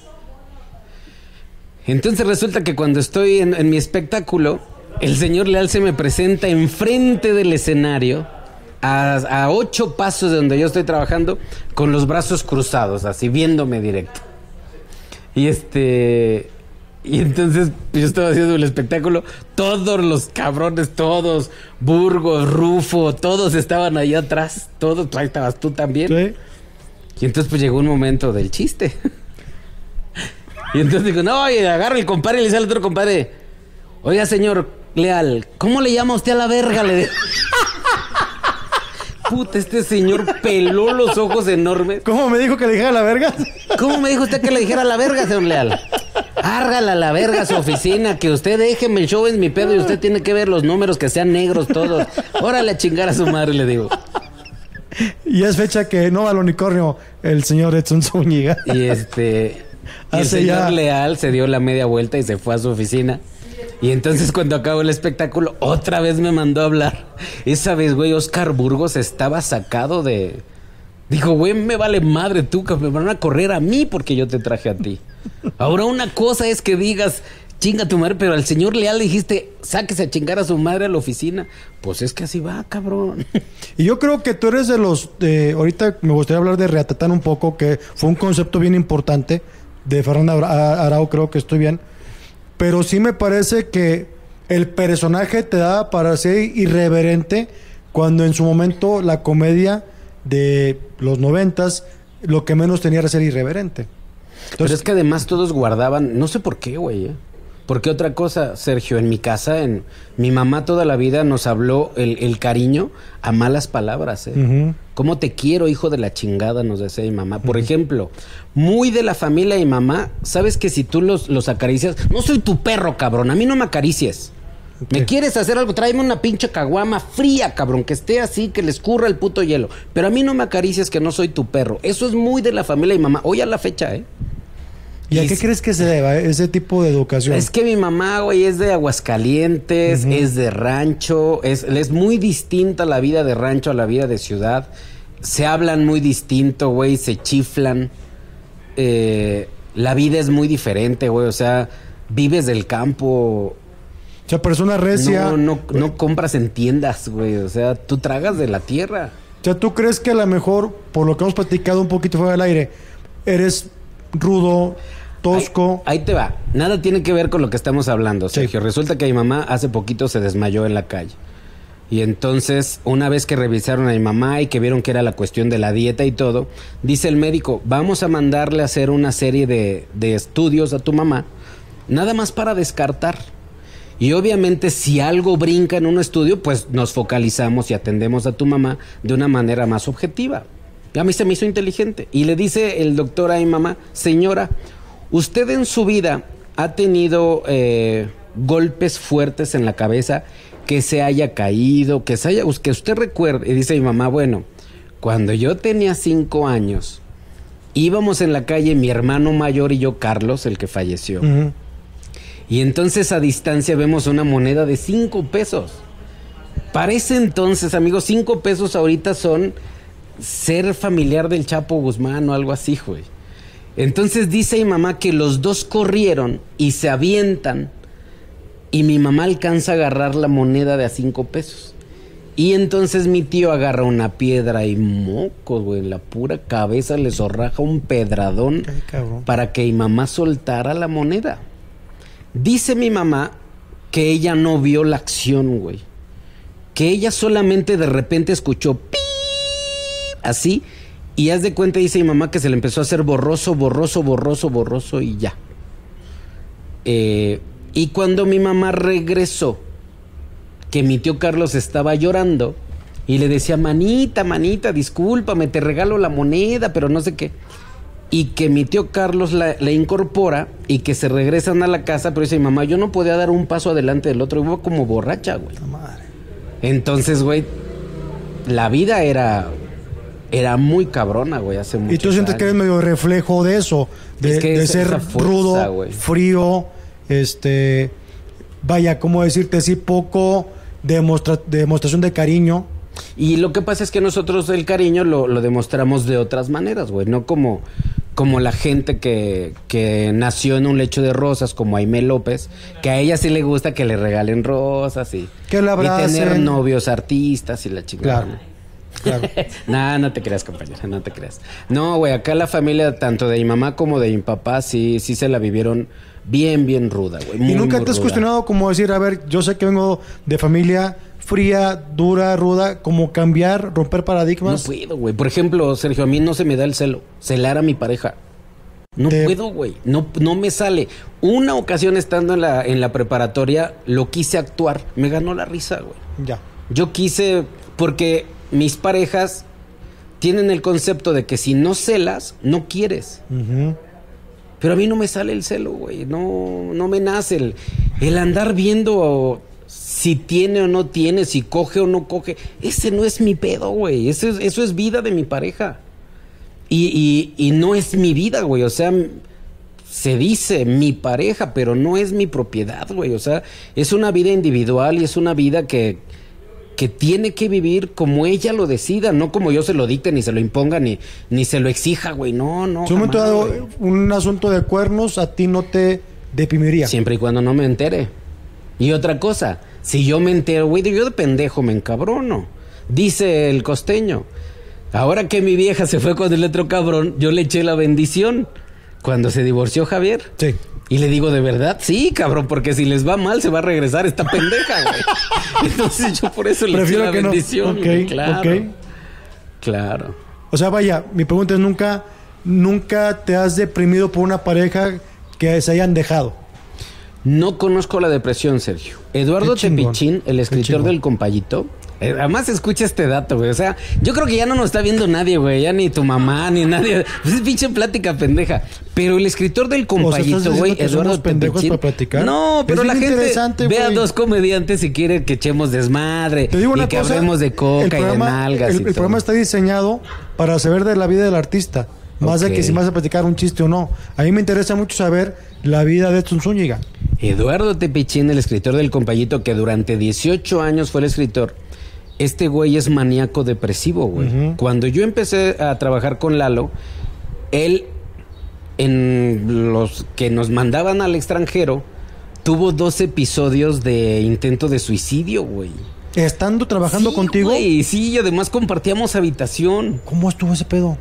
Entonces resulta que cuando estoy en, en mi espectáculo, el señor Leal se me presenta enfrente del escenario, a, a ocho pasos de donde yo estoy trabajando, con los brazos cruzados, así viéndome directo. Y este. Y entonces pues, yo estaba haciendo el espectáculo, todos los cabrones, todos, Burgos, Rufo, todos estaban ahí atrás, todos, ahí estabas tú también. ¿Sí? Y entonces pues llegó un momento del chiste. [laughs] y entonces digo, no, oye, agarra el compadre y le dice al otro compadre, oiga señor Leal, ¿cómo le llama usted a la verga? Le digo. [laughs] Puta, este señor peló los ojos enormes. ¿Cómo me dijo que le dijera la verga? ¿Cómo me dijo usted que le dijera a la verga, señor Leal? Árgala a la verga a su oficina, que usted déjeme el show es mi pedo y usted tiene que ver los números que sean negros todos. Órale a chingar a su madre, le digo. y es fecha que no va al unicornio el señor Edson Zúñiga. Y este. Y el señor ya- Leal se dio la media vuelta y se fue a su oficina. Y entonces cuando acabó el espectáculo, otra vez me mandó a hablar. Esa vez, güey, Oscar Burgos estaba sacado de. Dijo, güey, me vale madre tú, que me van a correr a mí porque yo te traje a ti. Ahora una cosa es que digas, chinga tu madre, pero al señor Leal le dijiste, sáquese a chingar a su madre a la oficina. Pues es que así va, cabrón. Y yo creo que tú eres de los. ahorita me gustaría hablar de Reatatán un poco, que fue un concepto bien importante de Fernanda Ara- Arau, creo que estoy bien. Pero sí me parece que el personaje te da para ser irreverente cuando en su momento la comedia de los noventas lo que menos tenía era ser irreverente. Pero es que además todos guardaban, no sé por qué, güey. ¿eh? Porque otra cosa, Sergio, en mi casa, en mi mamá toda la vida nos habló el, el cariño a malas palabras. ¿eh? ¿Cómo te quiero, hijo de la chingada? Nos decía mi mamá. Por ejemplo, muy de la familia mi mamá, sabes que si tú los, los acaricias, no soy tu perro, cabrón, a mí no me acaricies. ¿Me quieres hacer algo? Tráeme una pinche caguama fría, cabrón, que esté así, que le escurra el puto hielo. Pero a mí no me acaricies que no soy tu perro. Eso es muy de la familia mi mamá. Hoy a la fecha, ¿eh? ¿Y a qué crees que se deba ese tipo de educación? Es que mi mamá, güey, es de Aguascalientes, es de rancho, es, es muy distinta la vida de rancho a la vida de ciudad. Se hablan muy distinto, güey, se chiflan. Eh, la vida es muy diferente, güey, o sea, vives del campo. o sea, persona recia. No, no, no compras en tiendas, güey, o sea, tú tragas de la tierra. O sea, ¿tú crees que a lo mejor, por lo que hemos platicado un poquito fuera del aire, eres rudo, tosco? Ahí, ahí te va. Nada tiene que ver con lo que estamos hablando, Sí. Sergio. Resulta que mi mamá hace poquito se desmayó en la calle. Y entonces, una vez que revisaron a mi mamá y que vieron que era la cuestión de la dieta y todo, dice el médico, vamos a mandarle a hacer una serie de, de estudios a tu mamá, nada más para descartar. Y obviamente si algo brinca en un estudio, pues nos focalizamos y atendemos a tu mamá de una manera más objetiva. Y a mí se me hizo inteligente. Y le dice el doctor a mi mamá, señora, usted en su vida ha tenido eh, golpes fuertes en la cabeza, que se haya caído, que, se haya, que usted recuerde. Y dice mi mamá, bueno, cuando yo tenía cinco años, íbamos en la calle mi hermano mayor y yo, Carlos, el que falleció. Y entonces a distancia vemos una moneda de 5 pesos. Para ese entonces, amigos, 5 pesos ahorita son ser familiar del Chapo Guzmán o algo así, güey. Entonces dice mi mamá que los dos corrieron y se avientan y mi mamá alcanza a agarrar la moneda de a 5 pesos. Y entonces mi tío agarra una piedra y mocos, güey, en la pura cabeza le zorraja un pedradón Ay, para que mi mamá soltara la moneda. Dice mi mamá que ella no vio la acción, güey. Que ella solamente de repente escuchó "Pip", así. Y haz de cuenta, dice mi mamá, que se le empezó a hacer borroso, borroso, borroso, borroso y ya. Eh, y cuando mi mamá regresó, que mi tío Carlos estaba llorando y le decía, manita, manita, discúlpame, te regalo la moneda, pero no sé qué. Y que mi tío Carlos la, la incorpora y que se regresan a la casa, pero dice mi mamá, yo no podía dar un paso adelante del otro, iba como borracha, güey. Entonces, güey, la vida era, era muy cabrona, güey, hace mucho Y tú sientes que eres medio reflejo de eso, de, Es que de es ser fuerza, rudo, frío, este, vaya, ¿cómo decirte? Sí, poco demostra- demostración de cariño. Y lo que pasa es que nosotros el cariño lo, lo demostramos de otras maneras, güey. No como, como la gente que, que nació en un lecho de rosas, como Aime López, que a ella sí le gusta que le regalen rosas y, Que la y tener novios artistas y la chingada. Claro. ¿No? Claro. [laughs] nah, no te creas, compañera, no te creas. No, güey, acá la familia, tanto de mi mamá como de mi papá, sí, sí se la vivieron bien, bien ruda, güey. y nunca te has ruda. cuestionado como decir, a ver, yo sé que vengo de familia fría, dura, ruda, como cambiar, romper No paradigmas. puedo, güey. Por ejemplo, Sergio, a mí no se me da el celo. Celar a mi pareja. No puedo, güey. No, no me sale. Una ocasión estando en la, en la preparatoria, lo quise actuar. Me ganó la risa, güey. ya. Yo quise, porque mis parejas tienen el concepto de que si no celas, no quieres. Pero a mí no me sale el celo, güey. No, no me nace el, el andar viendo si tiene o no tiene, si coge o no coge. Ese no es mi pedo, güey. Eso es, eso es vida de mi pareja. Y, y- y no es mi vida, güey. O sea, se dice mi pareja, pero no es mi propiedad, güey. O sea, es una vida individual y es una vida que, que tiene que vivir como ella lo decida, no como yo se lo dicte, ni se lo imponga, ni, ni se lo exija, güey. No, no. Si un momento dado un asunto de cuernos a ti no te deprimiría. Siempre y cuando no me entere. Y otra cosa, si yo me entero, güey, yo de pendejo me encabrono. Dice el costeño. Ahora que mi vieja se fue con el otro cabrón, yo le eché la bendición. Cuando se divorció Javier. Sí. Y le digo, ¿de verdad? Sí, cabrón, porque si les va mal se va a regresar esta pendeja, güey. [laughs] Entonces yo por eso le doy la bendición. claro. Claro. O sea, vaya, mi pregunta es nunca, nunca te has deprimido por una pareja que se hayan dejado. No conozco la depresión, Sergio. Eduardo Tepichín, el escritor del Compayito, además escucha este dato, güey. O sea, yo creo que ya no nos está viendo nadie, güey. Ya ni tu mamá, ni nadie. [laughs] Pues es pinche plática pendeja. Pero el escritor del compayito, güey, Eduardo pendejos para platicar. No, pero la gente ve a dos comediantes y quiere que echemos desmadre. Te digo una y que hablemos de coca y de nalgas. El, el programa está diseñado para saber de la vida del artista. Más de que si vas a platicar un chiste o no. A mí me interesa mucho saber la vida de Edson Zúñiga. Eduardo Tepichín, el escritor del compayito, que durante 18 años fue el escritor este güey es maníaco depresivo, güey. Cuando yo empecé a trabajar con Lalo, él, en los que nos mandaban al extranjero, tuvo dos episodios de intento de suicidio, güey. Estando trabajando contigo. Güey, sí, y además compartíamos habitación. ¿Cómo estuvo ese pedo?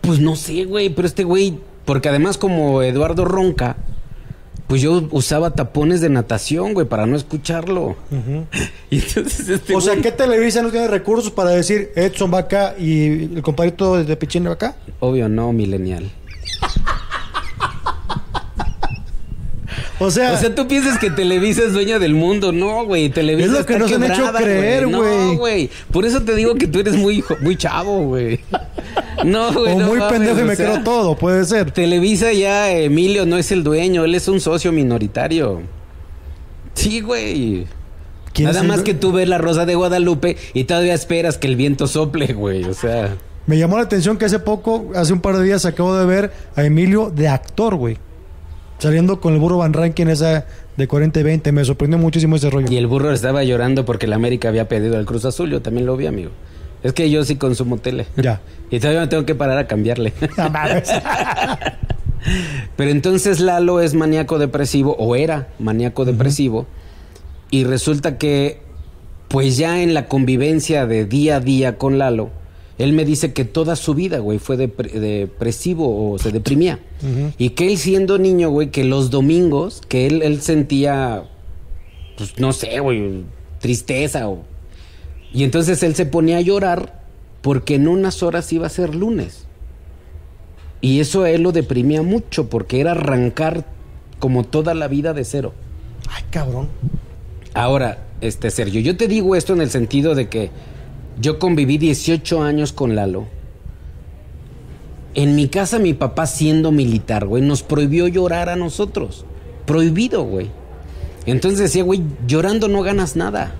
Pues no sé, güey, pero este güey, porque además como Eduardo ronca, pues yo usaba tapones de natación, güey, para no escucharlo. [laughs] y entonces este O sea, ¿qué Televisa no tiene recursos para decir Edson va acá y el compadrito de Pichín va acá? Obvio, no, milenial. [laughs] O sea, o sea, tú piensas que Televisa es dueña del mundo, no, güey. Televisa es lo que nos han hecho creer, güey. No, güey. Por eso te digo que tú eres muy muy chavo, güey. No, güey. O muy pendejo y me creo todo, puede ser. Televisa ya, Emilio no es el dueño, él es un socio minoritario. Sí, güey. Nada más que tú ves la Rosa de Guadalupe y todavía esperas que el viento sople, güey. O sea. Me llamó la atención que hace poco, hace un par de días, acabo de ver a Emilio de actor, güey. Saliendo con el burro Van Rankin esa de 40 y 20. Me sorprendió muchísimo ese rollo. Y el burro estaba llorando porque la América había pedido el Cruz Azul. Yo también lo vi, amigo. Es que yo sí consumo tele. Ya. Y todavía me tengo que parar a cambiarle. [laughs] [laughs] Pero entonces Lalo es maníaco depresivo, o era maníaco depresivo, y resulta que, pues ya en la convivencia de día a día con Lalo, él me dice que toda su vida, güey, fue depresivo o se deprimía. Y que él siendo niño, güey, que los domingos, que él, él sentía, pues no sé, güey, tristeza o y entonces él se ponía a llorar porque en unas horas iba a ser lunes. Y eso a él lo deprimía mucho porque era arrancar como toda la vida de cero. Ay, cabrón. Ahora, este Sergio, yo te digo esto en el sentido de que yo conviví 18 años con Lalo. En mi casa mi papá siendo militar, güey, nos prohibió llorar a nosotros. Prohibido, güey. Entonces decía, güey, llorando no ganas nada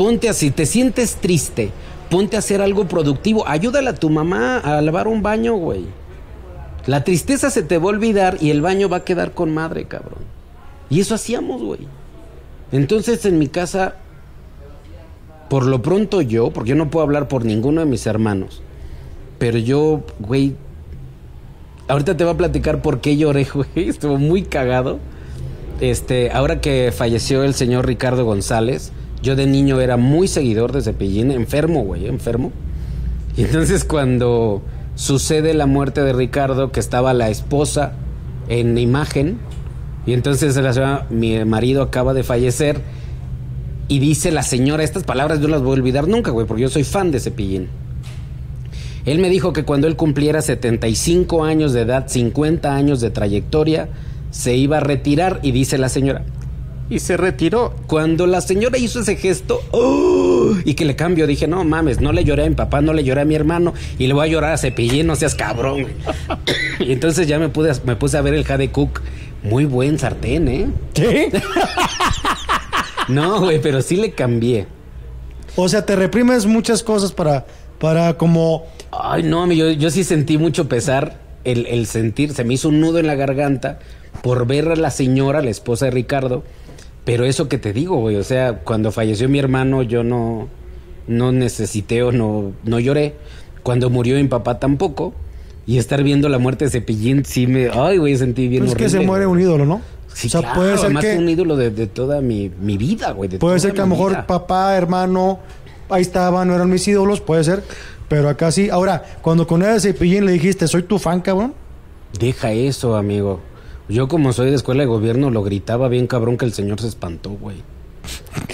ponte así, te sientes triste, ponte a hacer algo productivo, ayúdale a tu mamá a lavar un baño, güey. La tristeza se te va a olvidar y el baño va a quedar con madre, cabrón. Y eso hacíamos, güey. Entonces en mi casa, por lo pronto yo, porque yo no puedo hablar por ninguno de mis hermanos, pero yo, güey, ahorita te voy a platicar por qué lloré, [laughs] güey, estuvo muy cagado. Este, ahora que falleció el señor Ricardo González, yo de niño era muy seguidor de Cepillín, enfermo, güey, enfermo. Y entonces cuando sucede la muerte de Ricardo, que estaba la esposa en imagen, y entonces la mi marido acaba de fallecer, y dice la señora, estas palabras no las voy a olvidar nunca, güey, porque yo soy fan de Cepillín. Él me dijo que cuando él cumpliera 75 años de edad, 50 años de trayectoria, se iba a retirar y dice la señora, y se retiró. Cuando la señora hizo ese gesto, ¡oh! y que le cambio, dije, no mames, no le lloré a mi papá, no le lloré a mi hermano, y le voy a llorar a Cepillín, no seas cabrón. [coughs] y entonces ya me, pude, me puse a ver el Jade Cook. Muy buen sartén, ¿eh? ¿Qué? [laughs] no, güey, pero sí le cambié. O sea, te reprimes muchas cosas para, para como... Ay, no, yo, yo sí sentí mucho pesar el, el sentir, se me hizo un nudo en la garganta por ver a la señora, la esposa de Ricardo, pero eso que te digo, güey, o sea, cuando falleció mi hermano yo no, no necesité o no, no lloré. Cuando murió mi papá tampoco. Y estar viendo la muerte de Cepillín sí me... Ay, güey, sentí bien pues Es que se muere un ídolo, ¿no? Sí, o sea, puede ser además que... un ídolo de, toda mi, vida, güey. puede ser que a lo mejor papá, hermano, ahí estaban, no eran mis ídolos, puede ser. Pero acá sí. Ahora, cuando con ese Cepillín le dijiste, soy tu fan, cabrón. Deja eso, amigo. Yo como soy de escuela de gobierno lo gritaba bien cabrón que el señor se espantó, güey.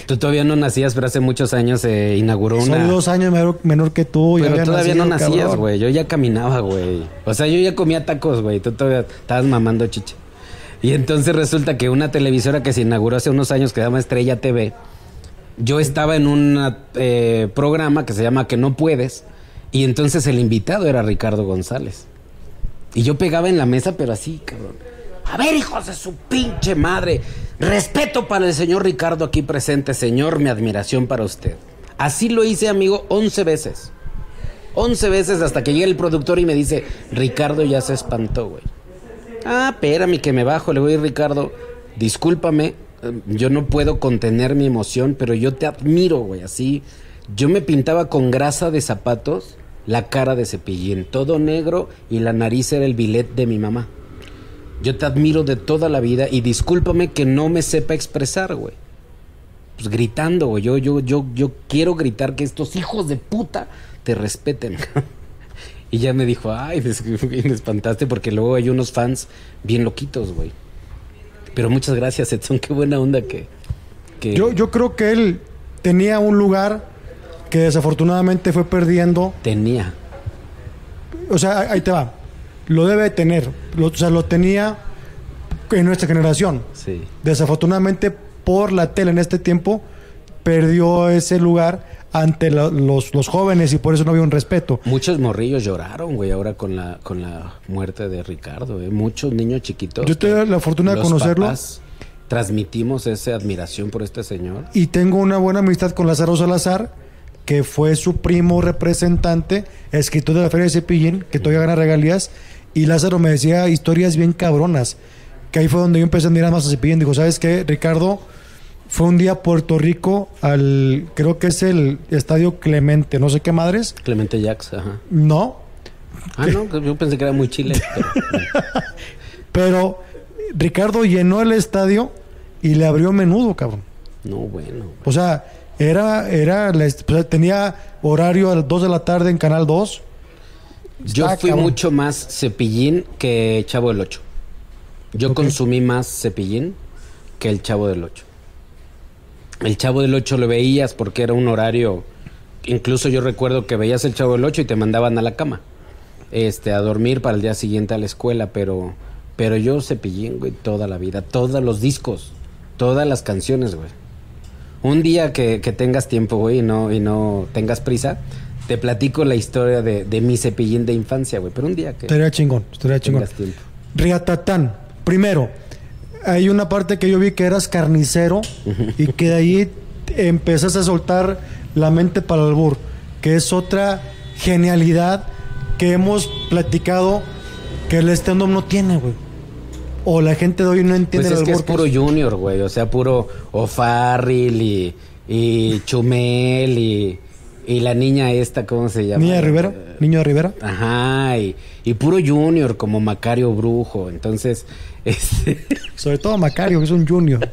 Tú todavía no nacías, pero hace muchos años se inauguró Soy una... dos años menor, menor que tú. Pero todavía nacido, no nacías, güey. Yo ya caminaba, güey. O sea, yo ya comía tacos, güey. Tú todavía estabas mamando chiche. Y entonces resulta que una televisora que se inauguró hace unos años que se llama Estrella TV, yo estaba en un eh, programa que se llama Que no puedes, y entonces el invitado era Ricardo González. Y yo pegaba en la mesa, pero así, cabrón. A ver, hijos de su pinche madre. Respeto para el señor Ricardo aquí presente, señor, mi admiración para usted. Así lo hice, amigo, 11 veces. 11 veces hasta que llega el productor y me dice, Ricardo ya se espantó, güey. Ah, espérame que me bajo, le voy Ricardo, discúlpame, eh, yo no puedo contener mi emoción, pero yo te admiro, güey, así. Yo me pintaba con grasa de zapatos la cara de cepillín, todo negro y la nariz era el bilet de mi mamá. Yo te admiro de toda la vida y discúlpame que no me sepa expresar, güey. Pues gritando, güey. Yo, yo, yo, yo quiero gritar que estos hijos de puta te respeten. [laughs] y ya me dijo, ay, [laughs] me espantaste porque luego hay unos fans bien loquitos, güey. Pero muchas gracias, Edson. Qué buena onda que... que... Yo, yo creo que él tenía un lugar que desafortunadamente fue perdiendo. Tenía. O sea, ahí- te va. Lo debe tener. Lo- o sea, lo tenía en nuestra generación. Sí. Desafortunadamente, por la tele en este tiempo, perdió ese lugar ante la- los, los jóvenes y por eso no había un respeto. Muchos morrillos lloraron, güey, ahora con la, con la muerte de Ricardo. ¿eh? Muchos niños chiquitos. Yo tuve la fortuna de conocerlo. papás transmitimos esa admiración por este señor. Y tengo una buena amistad con Lázaro Salazar, que fue su primo representante, escritor de la Feria de Cepillín, que todavía gana regalías. Y Lázaro me decía historias bien cabronas. Que ahí fue donde yo empecé a admirar más a Cepillín. Digo, ¿sabes qué, Ricardo? Fue un día a Puerto Rico al, creo que es el Estadio Clemente, no sé qué madres. Clemente Jacks, ajá. No, Ah, no, yo pensé que era muy chile. pero- [laughs] pero Ricardo llenó el estadio y le abrió menudo, cabrón. no, bueno. O sea, era, era, tenía horario a las 2 de la tarde en Canal 2. Yo Está fui cabrón. mucho más cepillín que Chavo del Ocho. Yo Ok. consumí más cepillín que el Chavo del Ocho. El Chavo del Ocho lo veías porque era un horario. Incluso yo recuerdo que veías el Chavo del Ocho y te mandaban a la cama. Este, a dormir para el día siguiente a la escuela, pero. Pero yo cepillín, güey, toda la vida. Todos los discos. Todas las canciones, güey. Un día que, que tengas tiempo, güey, y no, y no tengas prisa, te platico la historia de, de mi cepillín de infancia, güey. Pero un día que Estaría chingón, estaría chingón. Riatatán. Primero, hay una parte que yo vi que eras carnicero y que de ahí empezaste a soltar la mente para el albur, que es otra genialidad que hemos platicado que el stand-up no tiene, güey. O la gente de hoy no entiende Pues es el que es puro junior, güey. O sea, puro O'Farrill y, y Chumel y, y la niña esta, ¿cómo se llama? Niña de Rivera, niño de Rivera. Ajá, y, y puro junior como Macario Brujo. Entonces, este, [laughs] Sobre todo Macario, que es un junior.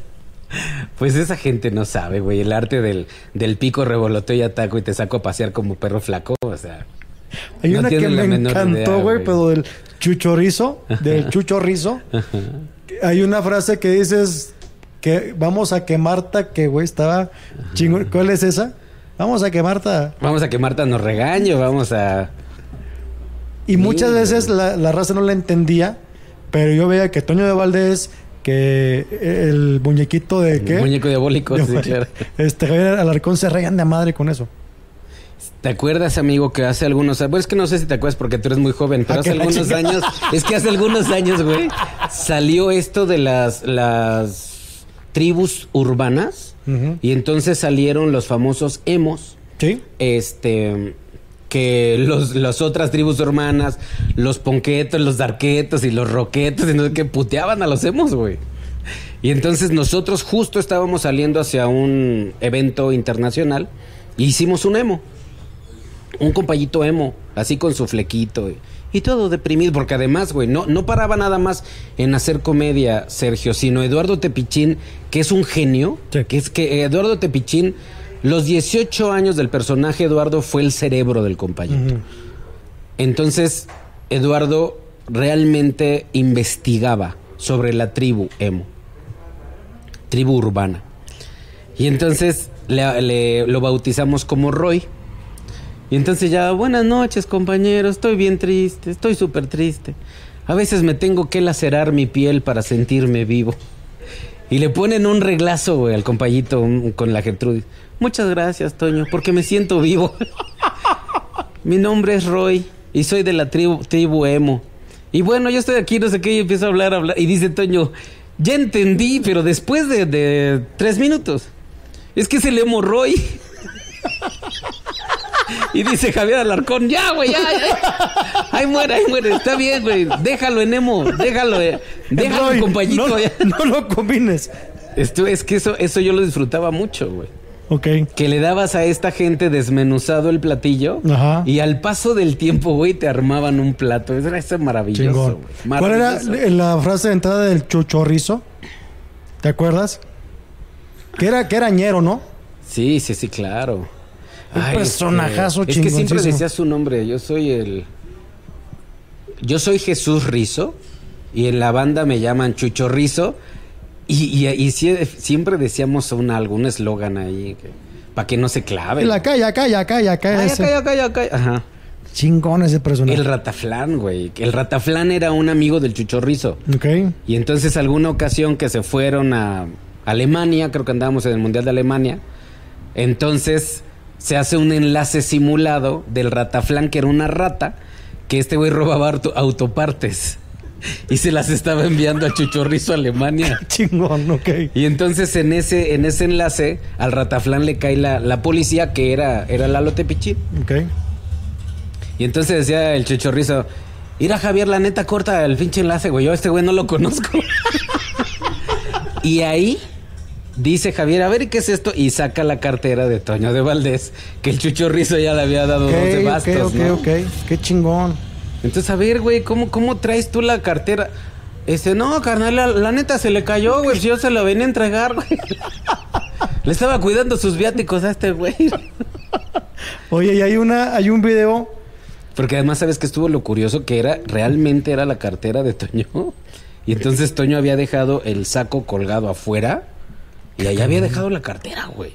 pues esa gente no sabe, güey. El arte del, del pico, revoloteo y ataco y te saco a pasear como perro flaco. O sea, Hay No una que me encantó, güey, pero del chuchorizo, del chuchorrizo. Hay una frase que dices que vamos a que Marta, que güey estaba chingón. ¿Cuál es esa? Vamos a que Marta. vamos a que Marta nos regañe, vamos a... Y muchas Sí, veces la, la raza no la entendía, pero yo veía que Toño de Valdés, que el muñequito de qué? El muñeco diabólico, sí, claro. Este Javier Alarcón se reían de madre con eso. ¿Te acuerdas, amigo, que hace algunos años, pues es que no sé si te acuerdas porque tú eres muy joven, pero Ah, hace algunos años, es que hace algunos años, güey, salió esto de las, las tribus urbanas y entonces salieron los famosos emos, ¿Sí? este, que los, las otras tribus hermanas, los ponquetos, los darquetos y los roquetos, sé qué, puteaban a los emos, güey. Y entonces nosotros justo estábamos saliendo hacia un evento internacional y hicimos un emo. Un compañito emo, así con su flequito y, y todo deprimido, porque además, güey, no, no paraba nada más en hacer comedia, Sergio, sino Eduardo Tepichín, que es un genio, Sí. que es que Eduardo Tepichín, los 18 años del personaje Eduardo fue el cerebro del compañito. Ujú. Entonces, Eduardo realmente investigaba sobre la tribu emo, tribu urbana. Y entonces le, le- lo bautizamos como Roy. Y entonces ya, buenas noches compañeros, estoy bien triste, estoy súper triste. A veces me tengo que lacerar mi piel para sentirme vivo. Y le ponen un reglazo, güey, al compañito un- con la Gertrudis. Muchas gracias, Toño, porque me siento vivo. [laughs] Mi nombre es Roy y soy de la tribu, tribu emo. Y bueno, yo estoy aquí, no sé qué, y empiezo a hablar, a hablar. Y dice Toño, ya entendí, pero después de, de tres minutos. Es que es el emo Roy. [laughs] Y dice Javier Alarcón, ya, güey, ya, ya. [laughs] Ahí muere, ahí muere. Está bien, güey. Déjalo en emo. Déjalo, eh. déjalo, Roy, compañito. No, no lo combines. Esto, es que eso, eso yo lo disfrutaba mucho, güey. Ok. Que le dabas a esta gente desmenuzado el platillo. Ajá. Y al paso del tiempo, güey, te armaban un plato. Eso era maravilloso, güey. ¿Cuál era Maravilloso. la frase de entrada del chuchorrizo? ¿Te acuerdas? Que era, que era ñero, ¿no? Sí, sí, sí, claro. Un personajazo Es que siempre decía su nombre. Yo soy el. Yo soy Jesús Rizo. Y en la banda me llaman Chucho Rizo. Y, y- y sie- siempre decíamos un, algún eslogan ahí. Para que no se clave. La calle, calla, calla. Ay, ese. acá, acá, acá. Ajá. Chingón ese personaje. El rataflán, güey. El rataflán era un amigo del Chuchorrizo. Ok. Y entonces alguna ocasión que se fueron a Alemania, creo que andábamos en el Mundial de Alemania, entonces se hace un enlace simulado del rataflán, que era una rata, que este güey robaba auto- autopartes. Y se las estaba enviando a Chuchorrizo a Alemania. [laughs] Chingón, ok. Y entonces en ese, en ese enlace al rataflán le cae la, la policía, que era, era Lalo Tepichín. Ok. Y entonces decía el chichorrizo, mira Javier, la neta corta el pinche enlace, güey, yo a este güey no lo conozco. [laughs] y ahí dice Javier, a ver, ¿y qué es esto? Y saca la cartera de Toño de Valdés, que el chuchorrizo ya le había dado Ok, 12 ok, bastos, ok, ¿no? ok. Qué chingón. Entonces, a ver, güey, ¿cómo, ¿cómo traes tú la cartera? Este, no, carnal, la, la neta se le cayó, güey, si yo se la venía a entregar, güey. Le estaba cuidando sus viáticos a este güey. Oye, y hay una, hay un video. Porque además, ¿sabes que estuvo lo curioso? Que era, realmente era la cartera de Toño. Y entonces Toño había dejado el saco colgado afuera. Y ahí había dejado la cartera, güey.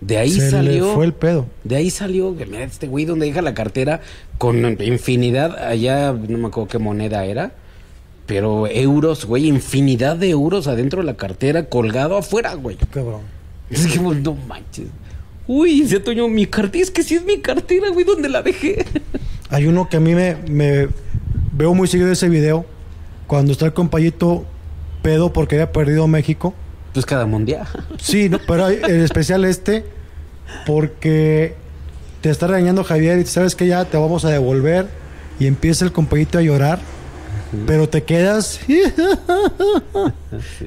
De ahí se salió. le fue el pedo. De ahí salió, mira, este güey donde deja la cartera con infinidad, allá no me acuerdo qué moneda era, pero euros, güey, infinidad de euros adentro de la cartera colgado afuera, güey. Cabrón. Es que, no manches. Uy, dice Toño, mi cartera, es que sí es mi cartera, güey, ¿dónde la dejé? Hay uno que a mí me, me veo muy seguido ese video. Cuando está el compañito pedo porque había perdido México. Pues cada mundial. Sí, no, pero hay- el especial este porque te está regañando Javier y sabes que ya te vamos a devolver. Y empieza el compañito a llorar, pero te quedas. [laughs]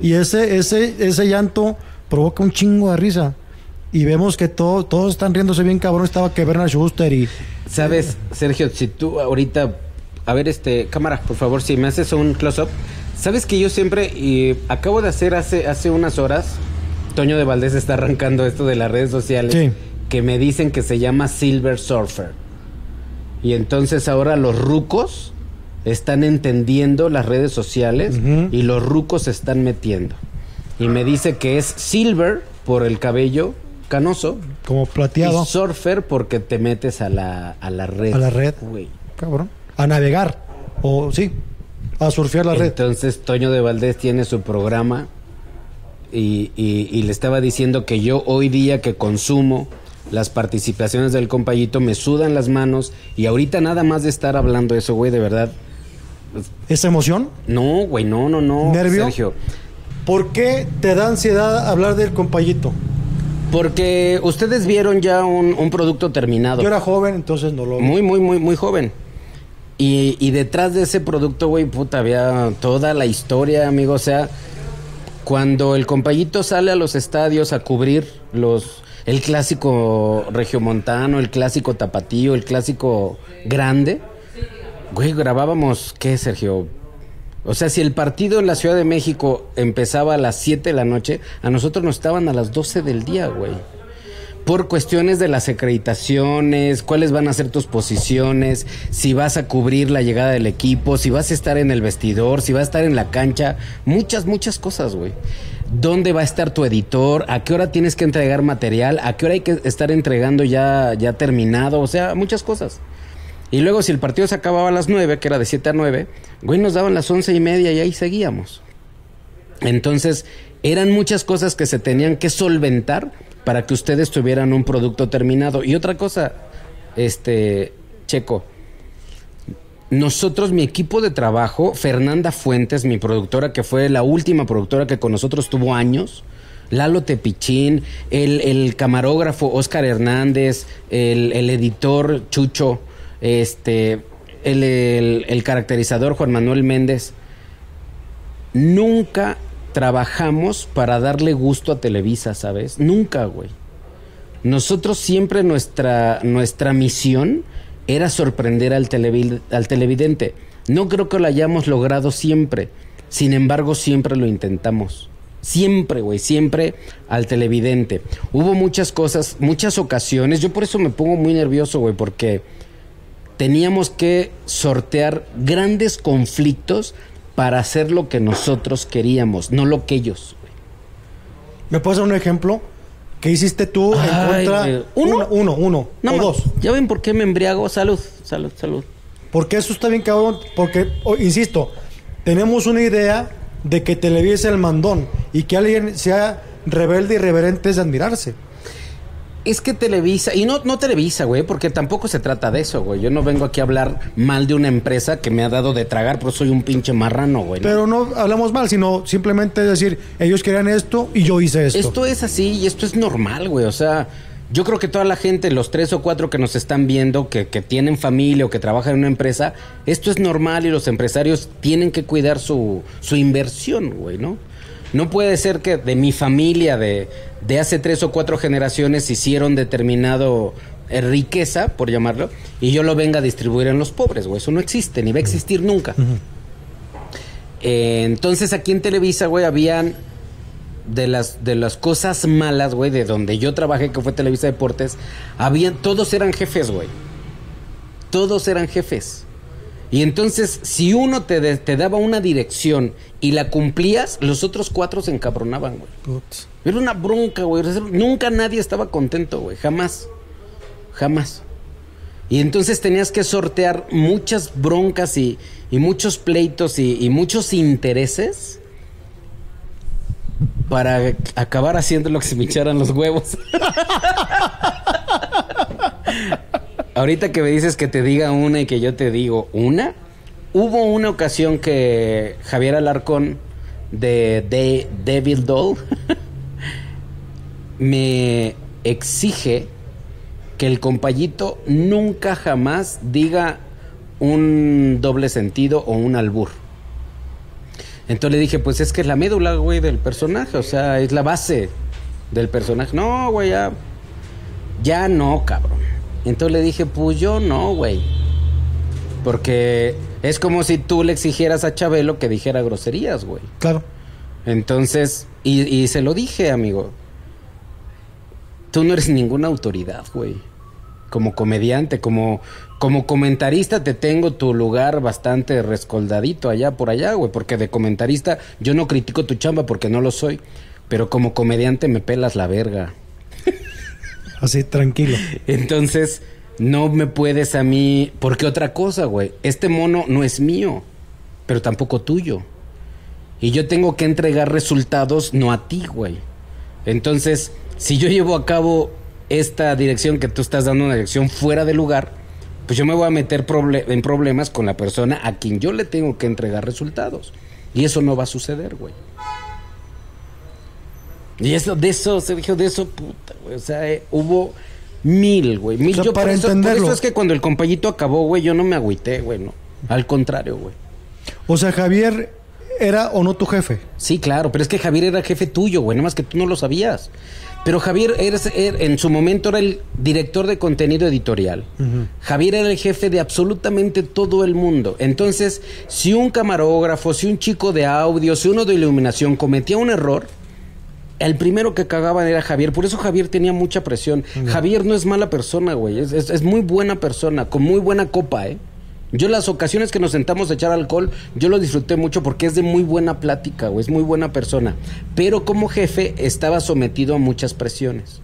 Y ese ese ese llanto provoca un chingo de risa. Y vemos que todo, todos están riéndose bien cabrón, estaba que Bernard Schuster y ¿Sabes, Sergio, si tú ahorita, a ver, este, cámara, por favor, si me haces un close-up. ¿Sabes que yo siempre, y acabo de hacer hace, hace unas horas, Toño de Valdés está arrancando esto de las redes sociales, Sí. que me dicen que se llama Silver Surfer. Y entonces ahora los rucos están entendiendo las redes sociales y los rucos se están metiendo. Y me dice que es Silver por el cabello canoso como plateado, y surfer porque te metes a la, a la red. A la red. Cabrón, a navegar o sí, a surfear la red. Entonces Toño de Valdés tiene su programa y, y- y le estaba diciendo que yo hoy día que consumo las participaciones del compañito me sudan las manos y ahorita nada más de estar hablando eso, güey, de verdad. Esa emoción, No, güey, no, no, no. ¿Nervio? Sergio. ¿por qué te da ansiedad hablar del compañito? Porque ustedes vieron ya un, un producto terminado. Yo era joven, entonces no lo Muy, muy, muy, muy joven. Y, y detrás de ese producto, güey, puta, había toda la historia, amigo. O sea, cuando el compañito sale a los estadios a cubrir los el clásico regiomontano, el clásico tapatío, el clásico grande, güey, grabábamos, ¿qué, Sergio? O sea, si el partido en la Ciudad de México empezaba a las 7 de la noche, a nosotros nos estaban a las 12 del día, güey. Por cuestiones de las acreditaciones, cuáles van a ser tus posiciones, si vas a cubrir la llegada del equipo, si vas a estar en el vestidor, si vas a estar en la cancha, muchas, muchas cosas, güey. ¿Dónde va a estar tu editor? ¿A qué hora tienes que entregar material? ¿A qué hora hay que estar entregando ya, ya terminado? O sea, muchas cosas. Y luego si el partido se acababa a las 9, que era de 7 a 9, güey, nos daban las once y media y ahí seguíamos. Entonces, eran muchas cosas que se tenían que solventar para que ustedes tuvieran un producto terminado. Y otra cosa, este, Checo, nosotros, mi equipo de trabajo, Fernanda Fuentes, mi productora, que fue la última productora que con nosotros tuvo años, Lalo Tepichín, el, camarógrafo Oscar Hernández, el, editor Chucho, este, el, el caracterizador Juan Manuel Méndez, nunca trabajamos para darle gusto a Televisa, ¿sabes? Nunca, güey. Nosotros siempre nuestra, nuestra misión era sorprender al, al televidente. No creo que lo hayamos logrado siempre. Sin embargo, siempre lo intentamos. Siempre, güey, siempre al televidente. Hubo muchas cosas, muchas ocasiones. Yo por eso me pongo muy nervioso, güey, porque teníamos que sortear grandes conflictos para hacer lo que nosotros queríamos, no lo que ellos. ¿Me puedes dar un ejemplo? ¿Qué hiciste tú en contra? ¿Uno? Uno, uno, no, o dos. ¿Ya ven por qué me embriago? Salud, salud, salud. Porque eso está bien cabrón, porque, oh, insisto, tenemos una idea de que Televisa el mandón y que alguien sea rebelde y reverente es de admirarse. Es que Televisa, y no, no Televisa, güey, porque tampoco se trata de eso, güey. Yo no vengo aquí a hablar mal de una empresa que me ha dado de tragar, pero soy un pinche marrano, güey. Pero no hablamos mal, sino simplemente decir, ellos querían esto y yo hice esto. Esto es así y esto es normal, güey. O sea, yo creo que toda la gente, los tres o cuatro que nos están viendo, que, que tienen familia o que trabajan en una empresa, esto es normal y los empresarios tienen que cuidar su, su inversión, güey, ¿no? No puede ser que de mi familia, de, de hace tres o cuatro generaciones, hicieron determinado eh, riqueza, por llamarlo, y yo lo venga a distribuir en los pobres, güey. Eso no existe, ni va a existir nunca. Eh, entonces aquí en Televisa, güey, habían de las, de las cosas malas, güey, de donde yo trabajé, que fue Televisa Deportes, habían, todos eran jefes, güey. Todos eran jefes. Y entonces, si uno te, te, daba una dirección y la cumplías, los otros cuatro se encabronaban, güey. Era una bronca, güey. Nunca nadie estaba contento, güey. Jamás. Jamás. Y entonces tenías que sortear muchas broncas y, y muchos pleitos y, y, muchos intereses para acabar haciendo lo que se me echaran los huevos. [laughs] ahorita que me dices que te diga una y que yo te digo una, hubo una ocasión que Javier Alarcón de, de Devil Doll [laughs] me exige que el compayito nunca jamás diga un doble sentido o un albur. Entonces le dije, pues es que es la médula, güey, del personaje, o sea, es la base del personaje. No, güey, ya, ya no, cabrón. Entonces le dije, pues yo no, güey. Porque es como si tú le exigieras a Chabelo que dijera groserías, güey. Claro. Entonces, y, se lo dije, amigo. Tú no eres ninguna autoridad, güey. Como comediante, como, como comentarista te tengo tu lugar bastante rescoldadito allá por allá, güey. Porque de comentarista yo no critico tu chamba porque no lo soy. Pero como comediante me pelas la verga. Así, tranquilo. Entonces, no me puedes a mí. Porque otra cosa, güey. Este mono no es mío, pero tampoco tuyo. Y yo tengo que entregar resultados no a ti, güey. Entonces, si yo llevo a cabo esta dirección que tú estás dando, una dirección fuera de lugar, pues yo me voy a meter en problemas con la persona a quien yo le tengo que entregar resultados. Y eso no va a suceder, güey. Y eso, de eso, se dijo de eso, puta, güey. O sea, eh, hubo mil, güey. Mil. yo para por eso, entenderlo. Por eso es que cuando el compañito acabó, güey, yo no me agüité, güey, no. Al contrario, güey. O sea, Javier era o no tu jefe. Sí, claro, pero es que Javier era jefe tuyo, güey, nada más que tú no lo sabías. Pero Javier eres, er, en su momento era el director de contenido editorial. Javier era el jefe de absolutamente todo el mundo. Entonces, si un camarógrafo, si un chico de audio, si uno de iluminación cometía un error, el primero que cagaban era Javier. Por eso Javier tenía mucha presión. Javier no es mala persona, güey. Es, es- es muy buena persona, con muy buena copa, ¿eh? Yo las ocasiones que nos sentamos a echar alcohol, yo lo disfruté mucho porque es de muy buena plática, güey. Es muy buena persona. Pero como jefe estaba sometido a muchas presiones.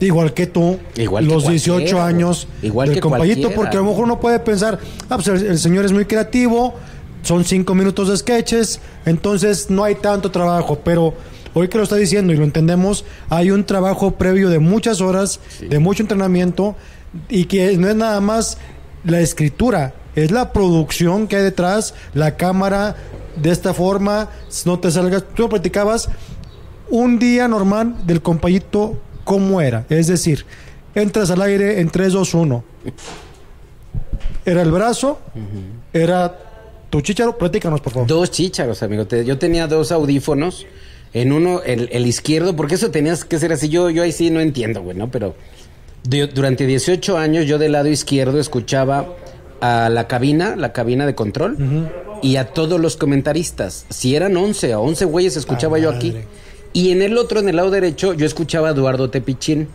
Igual que tú, Igual que los 18 cualquiera, años güey. Igual del que cualquiera. porque a lo mejor uno puede pensar, ah, pues el, el señor es muy creativo, son cinco minutos de sketches, entonces no hay tanto trabajo, pero hoy que lo está diciendo y lo entendemos, hay un trabajo previo de muchas horas, de mucho entrenamiento, y que no es nada más la escritura, es la producción que hay detrás, la cámara, de esta forma, no te salgas, tú lo platicabas, un día normal del compayito, ¿cómo era? Es decir, entras al aire en 3, 2, 1. Era el brazo, era tu chicharo. Platícanos, por favor. Dos chícharos, amigo. Yo tenía dos audífonos. En uno, el, el izquierdo, porque eso tenías que ser así. Yo, yo ahí sí no entiendo, güey, ¿no? Pero de- durante 18 años yo del lado izquierdo escuchaba a la cabina, la cabina de control, y a todos los comentaristas. Si eran 11 o 11 güeyes, escuchaba Ah, yo aquí. madre. Y en el otro, en el lado derecho, yo escuchaba a Eduardo Tepichín.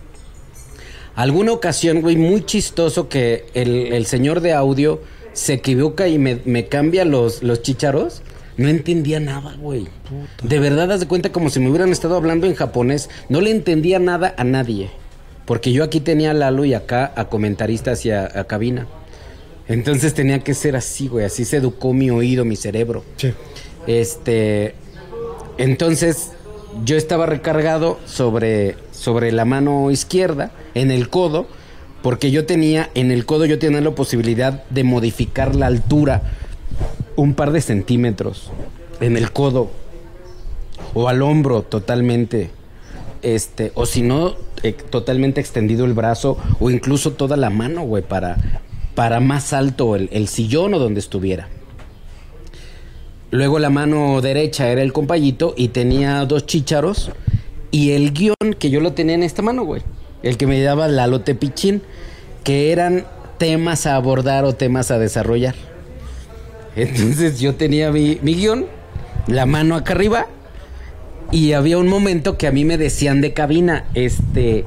Alguna ocasión, güey, muy chistoso que el, el señor de audio se equivoca y me, me cambia los, los chícharos. No entendía nada, güey. De verdad, haz de cuenta como si me hubieran estado hablando en japonés. No le entendía nada a nadie. Porque yo aquí tenía a Lalo y acá a comentaristas y a, a cabina. Entonces tenía que ser así, güey. Así se educó mi oído, mi cerebro. Sí. Este. Entonces, yo estaba recargado sobre, sobre la mano izquierda, en el codo, porque yo tenía, en el codo yo tenía la posibilidad de modificar la altura un par de centímetros en el codo o al hombro totalmente. Este, o si no, eh, totalmente extendido el brazo o incluso toda la mano, güey, para, para más alto el, el sillón o donde estuviera. Luego la mano derecha era el compayito y tenía dos chícharos. Y el guion que yo lo tenía en esta mano, güey. El que me daba Lalo Tepichín. Que eran temas a abordar o temas a desarrollar. Entonces yo tenía mi, mi guion, la mano acá arriba. Y había un momento que a mí me decían de cabina, este...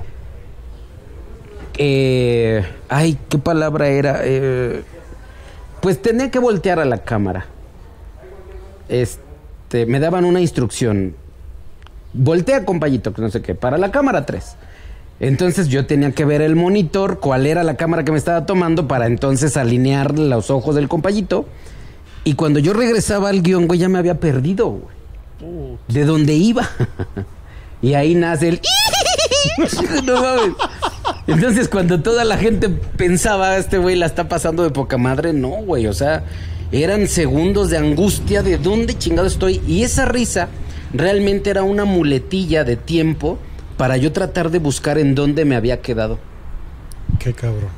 eh, ay, ¿qué palabra era? Eh, pues tenía que voltear a la cámara este, me daban una instrucción. Voltea, compayito, que no sé qué, para la cámara 3. Entonces yo tenía que ver el monitor, cuál era la cámara que me estaba tomando para entonces alinear los ojos del compayito. Y cuando yo regresaba al guion, güey, ya me había perdido, güey. De dónde iba. [laughs] y ahí nace el... [laughs] no mames. Entonces, cuando toda la gente pensaba, este güey la está pasando de poca madre, no, güey. O sea, eran segundos de angustia de dónde chingado estoy. Y esa risa realmente era una muletilla de tiempo para yo tratar de buscar en dónde me había quedado. Qué cabrón.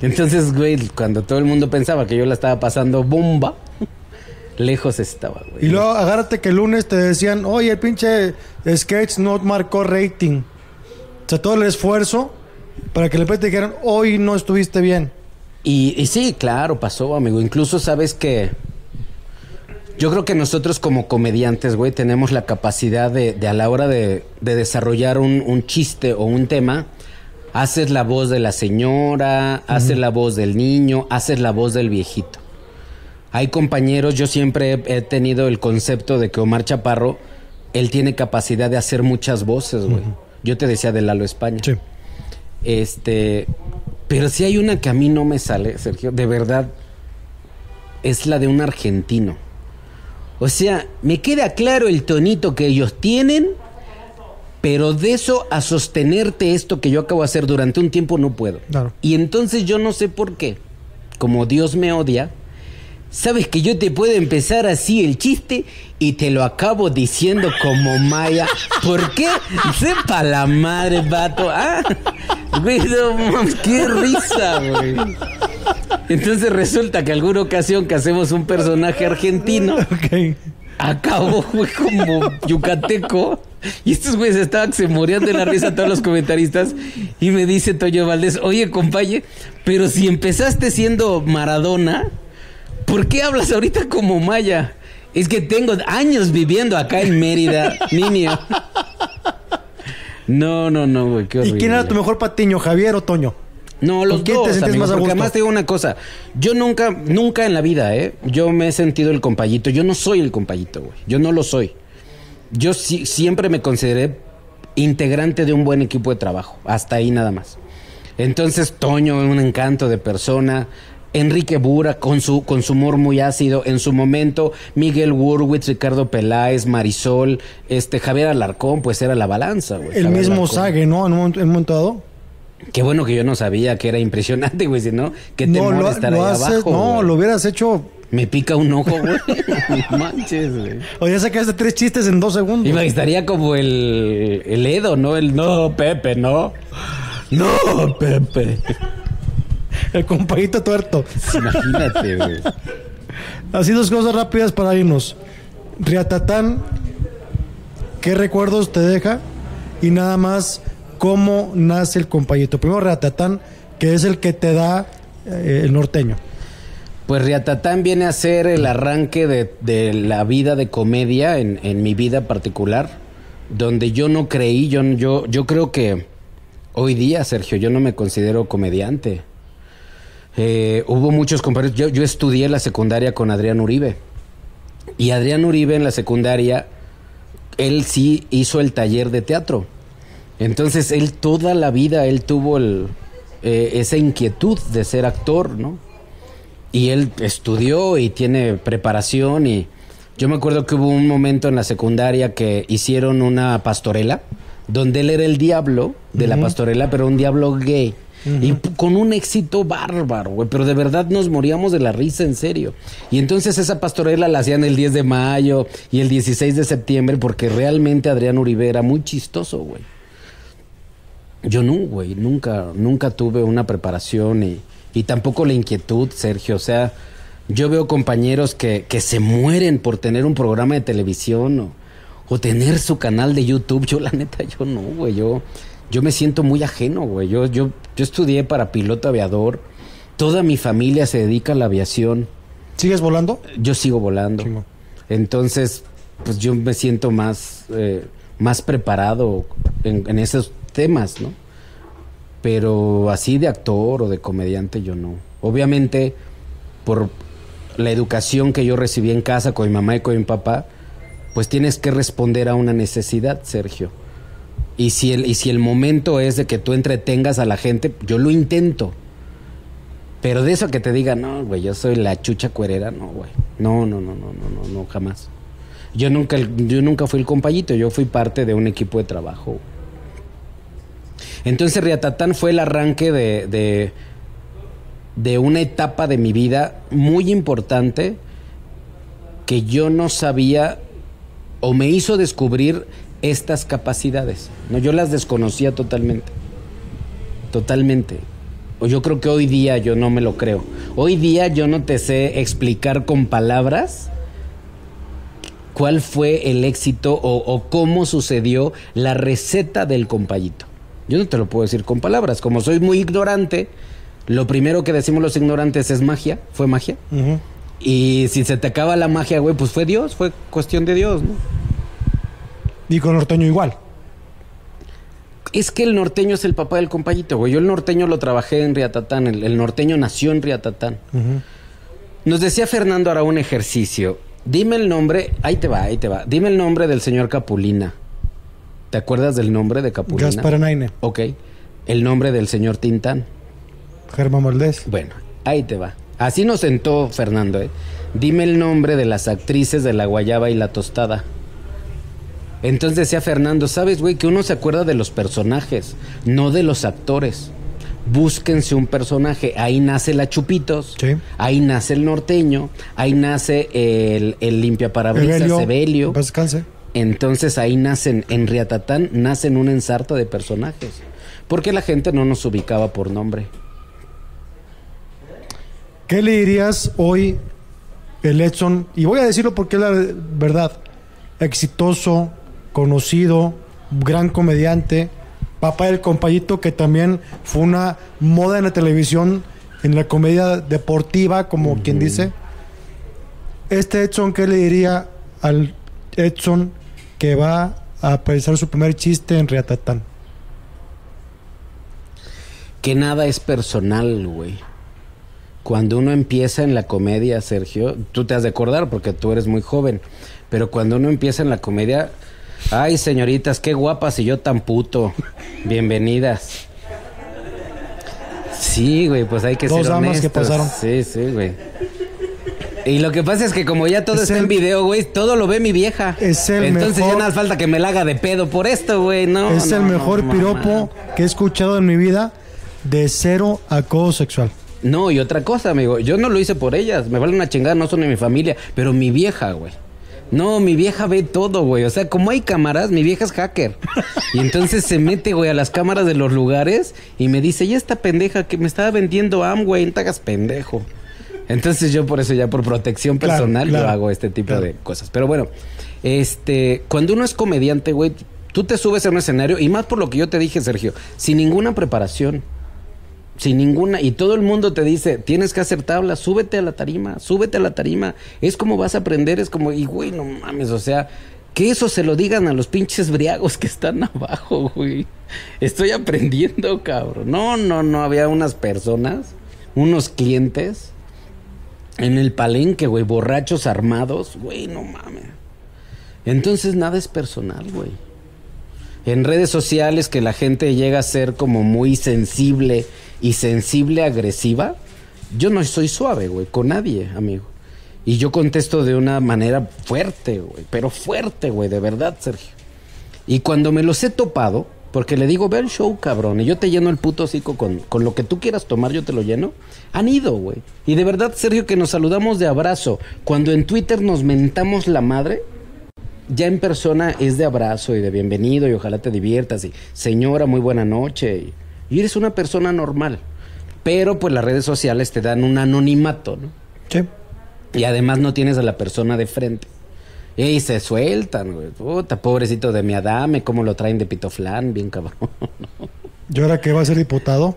Entonces, güey, cuando todo el mundo pensaba que yo la estaba pasando bomba, [laughs] lejos estaba, güey. Y luego agárrate que el lunes te decían, oye, el pinche sketch no marcó rating. O sea, todo el esfuerzo para que le te dijeran, hoy no estuviste bien. Y, y sí, claro, pasó, amigo. Incluso sabes que yo creo que nosotros como comediantes, güey, tenemos la capacidad de, de a la hora de, de desarrollar un, un chiste o un tema, haces la voz de la señora, haces la voz del niño, haces la voz del viejito. Hay compañeros, yo siempre he, he tenido el concepto de que Omar Chaparro, él tiene capacidad de hacer muchas voces, güey. Yo te decía de Lalo España. Sí. Este, pero si hay una que a mí no me sale, Sergio, de verdad, es la de un argentino. O sea, me queda claro el tonito que ellos tienen, pero de eso a sostenerte esto que yo acabo de hacer durante un tiempo no puedo. Claro. Y entonces yo no sé por qué, como Dios me odia, sabes que yo te puedo empezar así el chiste y te lo acabo diciendo como Maya. ¿Por qué? Sepa la madre, vato. Ah, güey, qué risa, güey. Entonces resulta que alguna ocasión que hacemos un personaje argentino, acabó, güey, como yucateco. Y estos güeyes estaban se morían de la risa todos los comentaristas. Y me dice Toño Valdés, oye, compañe, pero si empezaste siendo Maradona, ¿por qué hablas ahorita como Maya? Es que tengo años viviendo acá en Mérida, [laughs] niño. No, no, no, güey, qué ¿Y quién era tu mejor patiño, Javier o Toño? No, los ¿Con quién te dos, sientes amigo, más a porque gusto? además te digo una cosa. Yo nunca, nunca en la vida, ¿eh? Yo me he sentido el compayito. Yo no soy el compayito, güey. Yo no lo soy. Yo sí- siempre me consideré integrante de un buen equipo de trabajo. Hasta ahí nada más. Entonces, Toño, un encanto de persona. Enrique Bura, con su, con su humor muy ácido. En su momento, Miguel Wurwitz, Ricardo Peláez, Marisol, este, Javier Alarcón, pues era la balanza, güey. El Javier mismo Alarcón. Sague, ¿no? En un, en un momento dado. Qué bueno que yo no sabía que era impresionante, güey, si no, qué No, temor lo, estar lo ahí haces- abajo. no, güey. lo hubieras hecho. Me pica un ojo, güey. [laughs] No manches, güey. O ya sacaste tres chistes en dos segundos. Iba- Estaría como el, el Edo, ¿no? El no, Pepe, no. No, Pepe. El compadito tuerto. Imagínate, güey. Así dos cosas rápidas para irnos. Riatatán, ¿qué recuerdos te deja? Y nada más, ¿cómo nace el compayito? Primero Riatatán, que es el que te da eh, el norteño. Pues Riatatán viene a ser el arranque de, de la vida de comedia en, en mi vida particular, donde yo no creí, yo, yo, yo creo que hoy día, Sergio, yo no me considero comediante. Eh, hubo muchos compañeros, yo, yo estudié la secundaria con Adrián Uribe, y Adrián Uribe en la secundaria, él sí hizo el taller de teatro. Entonces él toda la vida, él tuvo el, eh, esa inquietud de ser actor, ¿no? Y él estudió y tiene preparación y yo me acuerdo que hubo un momento en la secundaria que hicieron una pastorela donde él era el diablo de la pastorela, pero un diablo gay. Y con un éxito bárbaro, güey, pero de verdad nos moríamos de la risa, en serio. Y entonces esa pastorela la hacían el 10 de mayo y el 16 de septiembre porque realmente Adrián Uribe era muy chistoso, güey. Yo no, güey, nunca, nunca tuve una preparación y, y tampoco la inquietud, Sergio. O sea, yo veo compañeros que, que se mueren por tener un programa de televisión o, o tener su canal de YouTube. Yo, la neta, yo no, güey. Yo, yo me siento muy ajeno, güey. Yo, yo, yo estudié para piloto aviador. Toda mi familia se dedica a la aviación. ¿Sigues volando? Yo sigo volando. Entonces, pues yo me siento más, eh, más preparado en, en esos temas, ¿no? Pero así de actor o de comediante yo no. Obviamente, por la educación que yo recibí en casa con mi mamá y con mi papá, pues tienes que responder a una necesidad, Sergio. Y si el, y si el momento es de que tú entretengas a la gente, yo lo intento. Pero de eso que te diga, no, güey, yo soy la chucha cuerera, no, güey. No, no, no, no, no, no, no, jamás. Yo nunca, yo nunca fui el compayito, yo fui parte de un equipo de trabajo. Entonces Riatatán fue el arranque de, de una etapa de mi vida muy importante que yo no sabía o me hizo descubrir estas capacidades. No, yo las desconocía totalmente. Totalmente. O yo creo que hoy día yo no me lo creo. Hoy día yo no te sé explicar con palabras cuál fue el éxito o, o cómo sucedió la receta del compayito. Yo no te lo puedo decir con palabras. Como soy muy ignorante, lo primero que decimos los ignorantes es magia. Fue magia. Y si se te acaba la magia, güey, pues fue Dios, fue cuestión de Dios, ¿no? Y con norteño igual. Es que el norteño es el papá del compayito, güey. Yo el norteño lo trabajé en Riatatán, el, el norteño nació en Riatatán. Ujú. Nos decía Fernando ahora un ejercicio. Dime el nombre, ahí te va, ahí te va. Dime el nombre del señor Capulina. ¿Te acuerdas del nombre de Capulina? Gaspar Naine, Ok. El nombre del señor Tintán. Germán Valdés. Bueno, ahí te va. Así nos sentó Fernando, ¿eh? Dime el nombre de las actrices de La Guayaba y La Tostada. Entonces decía Fernando, ¿sabes, güey? Que uno se acuerda de los personajes, no de los actores. Búsquense un personaje. Ahí nace la Chupitos. Sí. Ahí nace el norteño. Ahí nace el, el limpia parabrisas, Evelio. Descanse. Entonces ahí nacen, en Riatatán, nacen un ensarto de personajes. Porque la gente no nos ubicaba por nombre. ¿Qué le dirías hoy el Edson? Y voy a decirlo porque es la verdad. Exitoso, conocido, gran comediante, papá del compayito que también fue una moda en la televisión, en la comedia deportiva, como quien dice. Este Edson, ¿qué le diría al Edson que va a pensar su primer chiste en Riatatán? Que nada es personal, güey. Cuando uno empieza en la comedia, Sergio, tú te has de acordar porque tú eres muy joven, pero cuando uno empieza en la comedia, ay señoritas, qué guapas y yo tan puto. Bienvenidas. Sí, güey, pues hay que Dos ser damas que honestos. pasaron. Sí, sí, güey. Y lo que pasa es que como ya todo Es está el- en video, güey, todo lo ve mi vieja. Es el Entonces mejor- ya nada falta que me la haga de pedo por esto, güey. No, es el mejor no, piropo que he escuchado en mi vida de cero acoso sexual. No, y otra cosa, amigo. Yo no lo hice por ellas. Me vale una chingada, no son de mi familia. Pero mi vieja, güey. No, mi vieja ve todo, güey. O sea, como hay cámaras, mi vieja es hacker. Y entonces se mete, güey, a las cámaras de los lugares y me dice, y esta pendeja que me estaba vendiendo Amway, no te hagas pendejo. Entonces yo por eso ya por protección Claro, personal claro, yo hago este tipo claro. de cosas. Pero bueno, este, cuando uno es comediante, güey, tú te subes a un escenario y más por lo que yo te dije, Sergio, sin ninguna preparación. Sin ninguna, y todo el mundo te dice, tienes que hacer tabla, súbete a la tarima, súbete a la tarima. Es como vas a aprender, es como, y güey, no mames, o sea, que eso se lo digan a los pinches briagos que están [laughs] abajo, güey. Estoy aprendiendo, cabrón. No, no, no, había unas personas, unos clientes en el palenque, güey, borrachos armados, güey, no mames. Entonces nada es personal, güey en redes sociales que la gente llega a ser como muy sensible y sensible agresiva, yo no soy suave, güey, con nadie, amigo. Y yo contesto de una manera fuerte, güey, pero fuerte, güey, de verdad, Sergio. Y cuando me los he topado, porque le digo, ve el show, cabrón, y yo te lleno el puto hocico con, con lo que tú quieras tomar, yo te lo lleno, han ido, güey. Y de verdad, Sergio, que nos saludamos de abrazo. Cuando en Twitter nos mentamos la madre, ya en persona es de abrazo y de bienvenido y ojalá te diviertas y señora, muy buena noche. Y, eres una persona normal. Pero pues las redes sociales te dan un anonimato, ¿no? Sí. Y además no tienes a la persona de frente. Y se sueltan, güey. Puta, pobrecito de mi Adame, cómo lo traen de pitoflán, bien cabrón. [laughs] ¿Y ahora que va a ser diputado?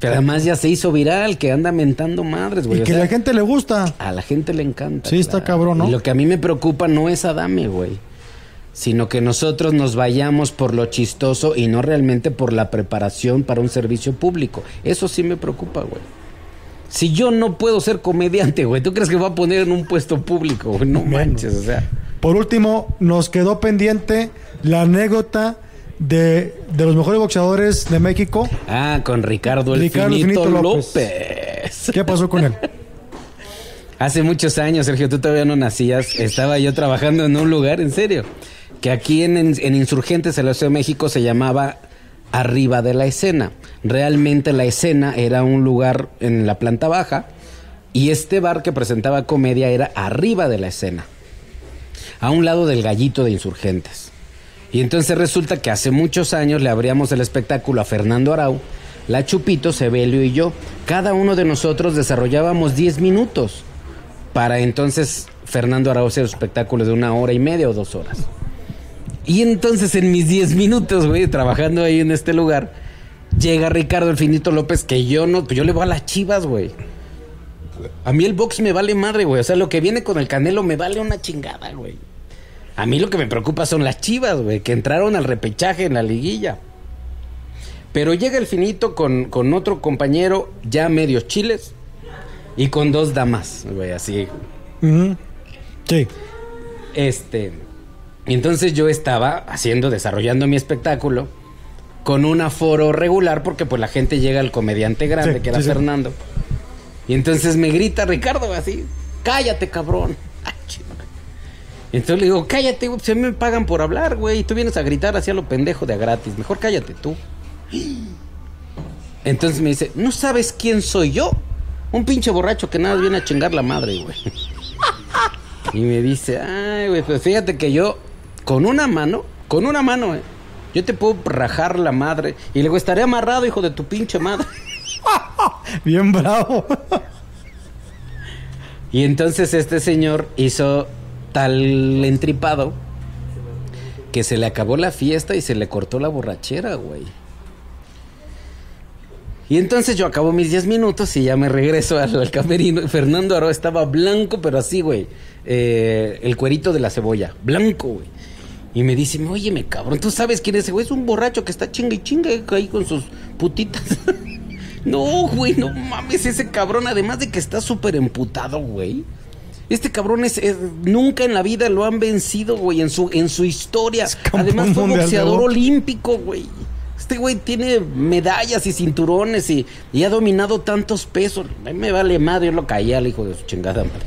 Pero además ya se hizo viral, que anda mentando madres, güey. y que sea, la gente le gusta. A la gente le encanta. Sí, está cabrón, ¿no? Y lo que a mí me preocupa no es Adame, güey. Sino que nosotros nos vayamos por lo chistoso y no realmente por la preparación para un servicio público. Eso sí me preocupa, güey. Si yo no puedo ser comediante, güey, ¿tú crees que va a poner en un puesto público, güey? No manches, o sea. Por último, nos quedó pendiente la anécdota de, de los mejores boxeadores de México. Ah, con Ricardo el Ricardo Finito Finito López. López. ¿Qué pasó con él? [laughs] Hace muchos años, Sergio, tú todavía no nacías. Estaba yo trabajando en un lugar, en serio, que aquí en, en Insurgentes, en la Ciudad de México, se llamaba Arriba de la Escena. Realmente la escena era un lugar en la planta baja y este bar que presentaba comedia era arriba de la escena, a un lado del gallito de Insurgentes. Y entonces resulta que hace muchos años le abríamos el espectáculo a Fernando Arau, la Chupito, Sebelio y yo. Cada uno de nosotros desarrollábamos 10 minutos para entonces Fernando Arau hacer su espectáculo de una hora y media o dos horas. Y entonces en mis 10 minutos, güey, trabajando ahí en este lugar, llega Ricardo el Finito López, que yo no, yo le voy a las chivas, güey. A mí el box me vale madre, güey. O sea, lo que viene con el canelo me vale una chingada, güey. A mí lo que me preocupa son las chivas, güey, que entraron al repechaje en la liguilla. Pero llega el finito con, con otro compañero, ya medios chiles, y con dos damas, güey, así. Sí. Este. Y entonces yo estaba haciendo, desarrollando mi espectáculo con un aforo regular, porque pues la gente llega al comediante grande, Sí, que era sí, sí. Fernando. Y entonces me grita Ricardo así, cállate, cabrón. Entonces le digo, cállate, güey, pues a mí me pagan por hablar, güey, y tú vienes a gritar así a lo pendejo de a gratis. Mejor cállate tú. Entonces me dice, ¿no sabes quién soy yo? Un pinche borracho que nada viene a chingar la madre, güey. [laughs] Y me dice, ay, güey, pues fíjate que yo, con una mano, con una mano, eh, yo te puedo rajar la madre. Y le digo, estaré amarrado, hijo de tu pinche madre. [laughs] Bien bravo. Y entonces este señor hizo tal entripado que se le acabó la fiesta y se le cortó la borrachera, güey. Y entonces yo acabo mis 10 minutos y ya me regreso al, al camerino. Fernando Aro estaba blanco, pero así, güey. Eh, el cuerito de la cebolla. Blanco, güey. Y me dice, oye, me cabrón, ¿tú sabes quién es ese güey? Es un borracho que está chingue y chingue ahí con sus putitas. [laughs] no, güey, no mames, ese cabrón, además de que está súper emputado, güey. Este cabrón es, es- nunca en la vida lo han vencido, güey, en su, en su historia. Además fue boxeador box. olímpico, güey. Este güey tiene medallas y cinturones y, y ha dominado tantos pesos. A mí me vale madre, yo lo caía al hijo de su chingada madre.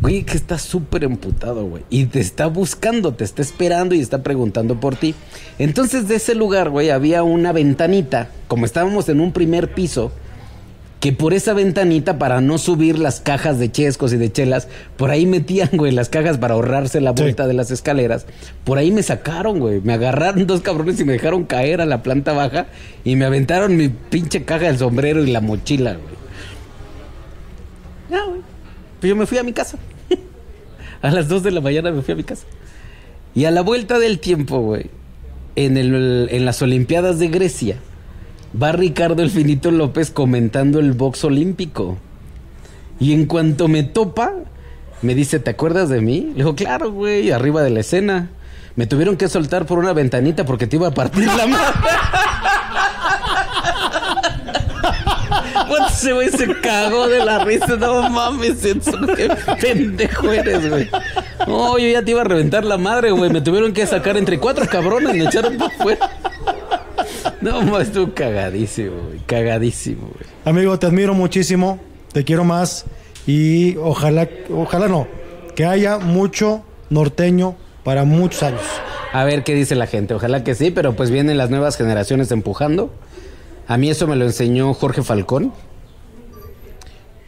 Güey, que está súper emputado, güey. Y te está buscando, te está esperando y está preguntando por ti. Entonces, de ese lugar, güey, había una ventanita. Como estábamos en un primer piso, que por esa ventanita, para no subir las cajas de chescos y de chelas, por ahí metían, [laughs] güey, las cajas para ahorrarse la Sí. vuelta de las escaleras. Por ahí me sacaron, güey. Me agarraron [laughs] dos cabrones y me dejaron caer a la planta baja y me aventaron mi pinche caja del sombrero y la mochila, güey. Ya, güey. Pues yo me fui a mi casa. [laughs] a las 2 de la mañana me fui a mi casa. Y a la vuelta del tiempo, güey, en, el, en las Olimpiadas de Grecia, va Ricardo El Finito López comentando el box olímpico. Y en cuanto me topa, me dice, ¿te acuerdas de mí? Le digo, claro, güey, arriba de la escena. Me tuvieron que soltar por una ventanita porque te iba a partir la madre. [laughs] Puta, Ese se cagó de la risa. No mames, qué pendejo güey. No, yo ya te iba a reventar la madre, güey. Me tuvieron que sacar entre cuatro cabrones, me echaron para afuera. [laughs] No, estuvo cagadísimo, güey. Cagadísimo, güey. Amigo, te admiro muchísimo, te quiero más y ojalá, ojalá no, que haya mucho norteño para muchos años. A ver qué dice la gente. Ojalá que sí, pero pues vienen las nuevas generaciones empujando. A mí eso me lo enseñó Jorge Falcón.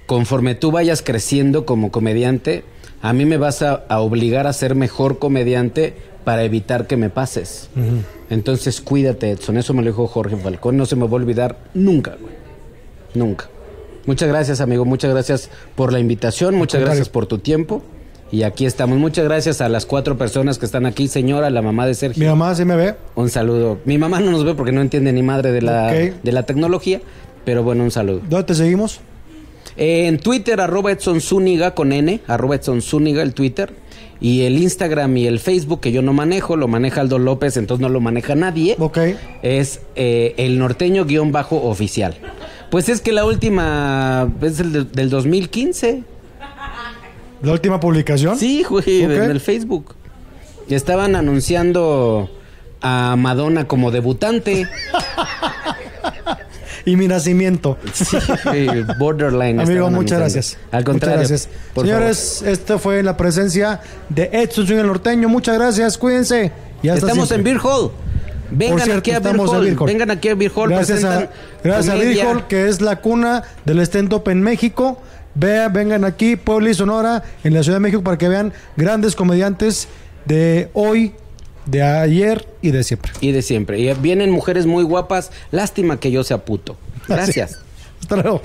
Conforme tú vayas creciendo como comediante, a mí me vas a, a obligar a ser mejor comediante para evitar que me pases. Entonces cuídate, Edson. Eso me lo dijo Jorge Falcón. No se me va a olvidar nunca, güey. Nunca. Muchas gracias, amigo. Muchas gracias por la invitación. Muchas gracias por tu tiempo. Y aquí estamos. Muchas gracias a las cuatro personas que están aquí. Señora, la mamá de Mi Sergio. mamá sí me ve. Un saludo. Mi mamá no nos ve porque no entiende ni madre de la, de la tecnología. Pero bueno, un saludo. ¿Dónde te seguimos? Eh, en Twitter, arroba Edson Zúñiga con N, arroba Edson Zúñiga, el Twitter. Y el Instagram y el Facebook, que yo no manejo, lo maneja Aldo López, entonces no lo maneja nadie. Ok. Es eh, el norteño guion bajo oficial. Pues es que la última es el de- del 2015. La última publicación. Sí, güey, en el Facebook. Y estaban anunciando a Madonna como debutante. [laughs] Y mi nacimiento. Sí, borderline. Amigo, muchas gracias. Al contrario. Muchas gracias. por Señores, esta fue la presencia de Edson el Norteño. Muchas gracias, cuídense. Y hasta Estamos en. Beer Hall. Vengan cierto, aquí a Beer Hall. Beer Hall. Vengan aquí a Beer Hall. Gracias a, gracias a. Beer Hall, que es la cuna del stand-up en México. Vean, vengan aquí, Puebla y Sonora, en la Ciudad de México, para que vean grandes comediantes de hoy, de ayer y de siempre. Y de siempre. Y vienen mujeres muy guapas. Lástima que yo sea puto. Gracias. Hasta luego.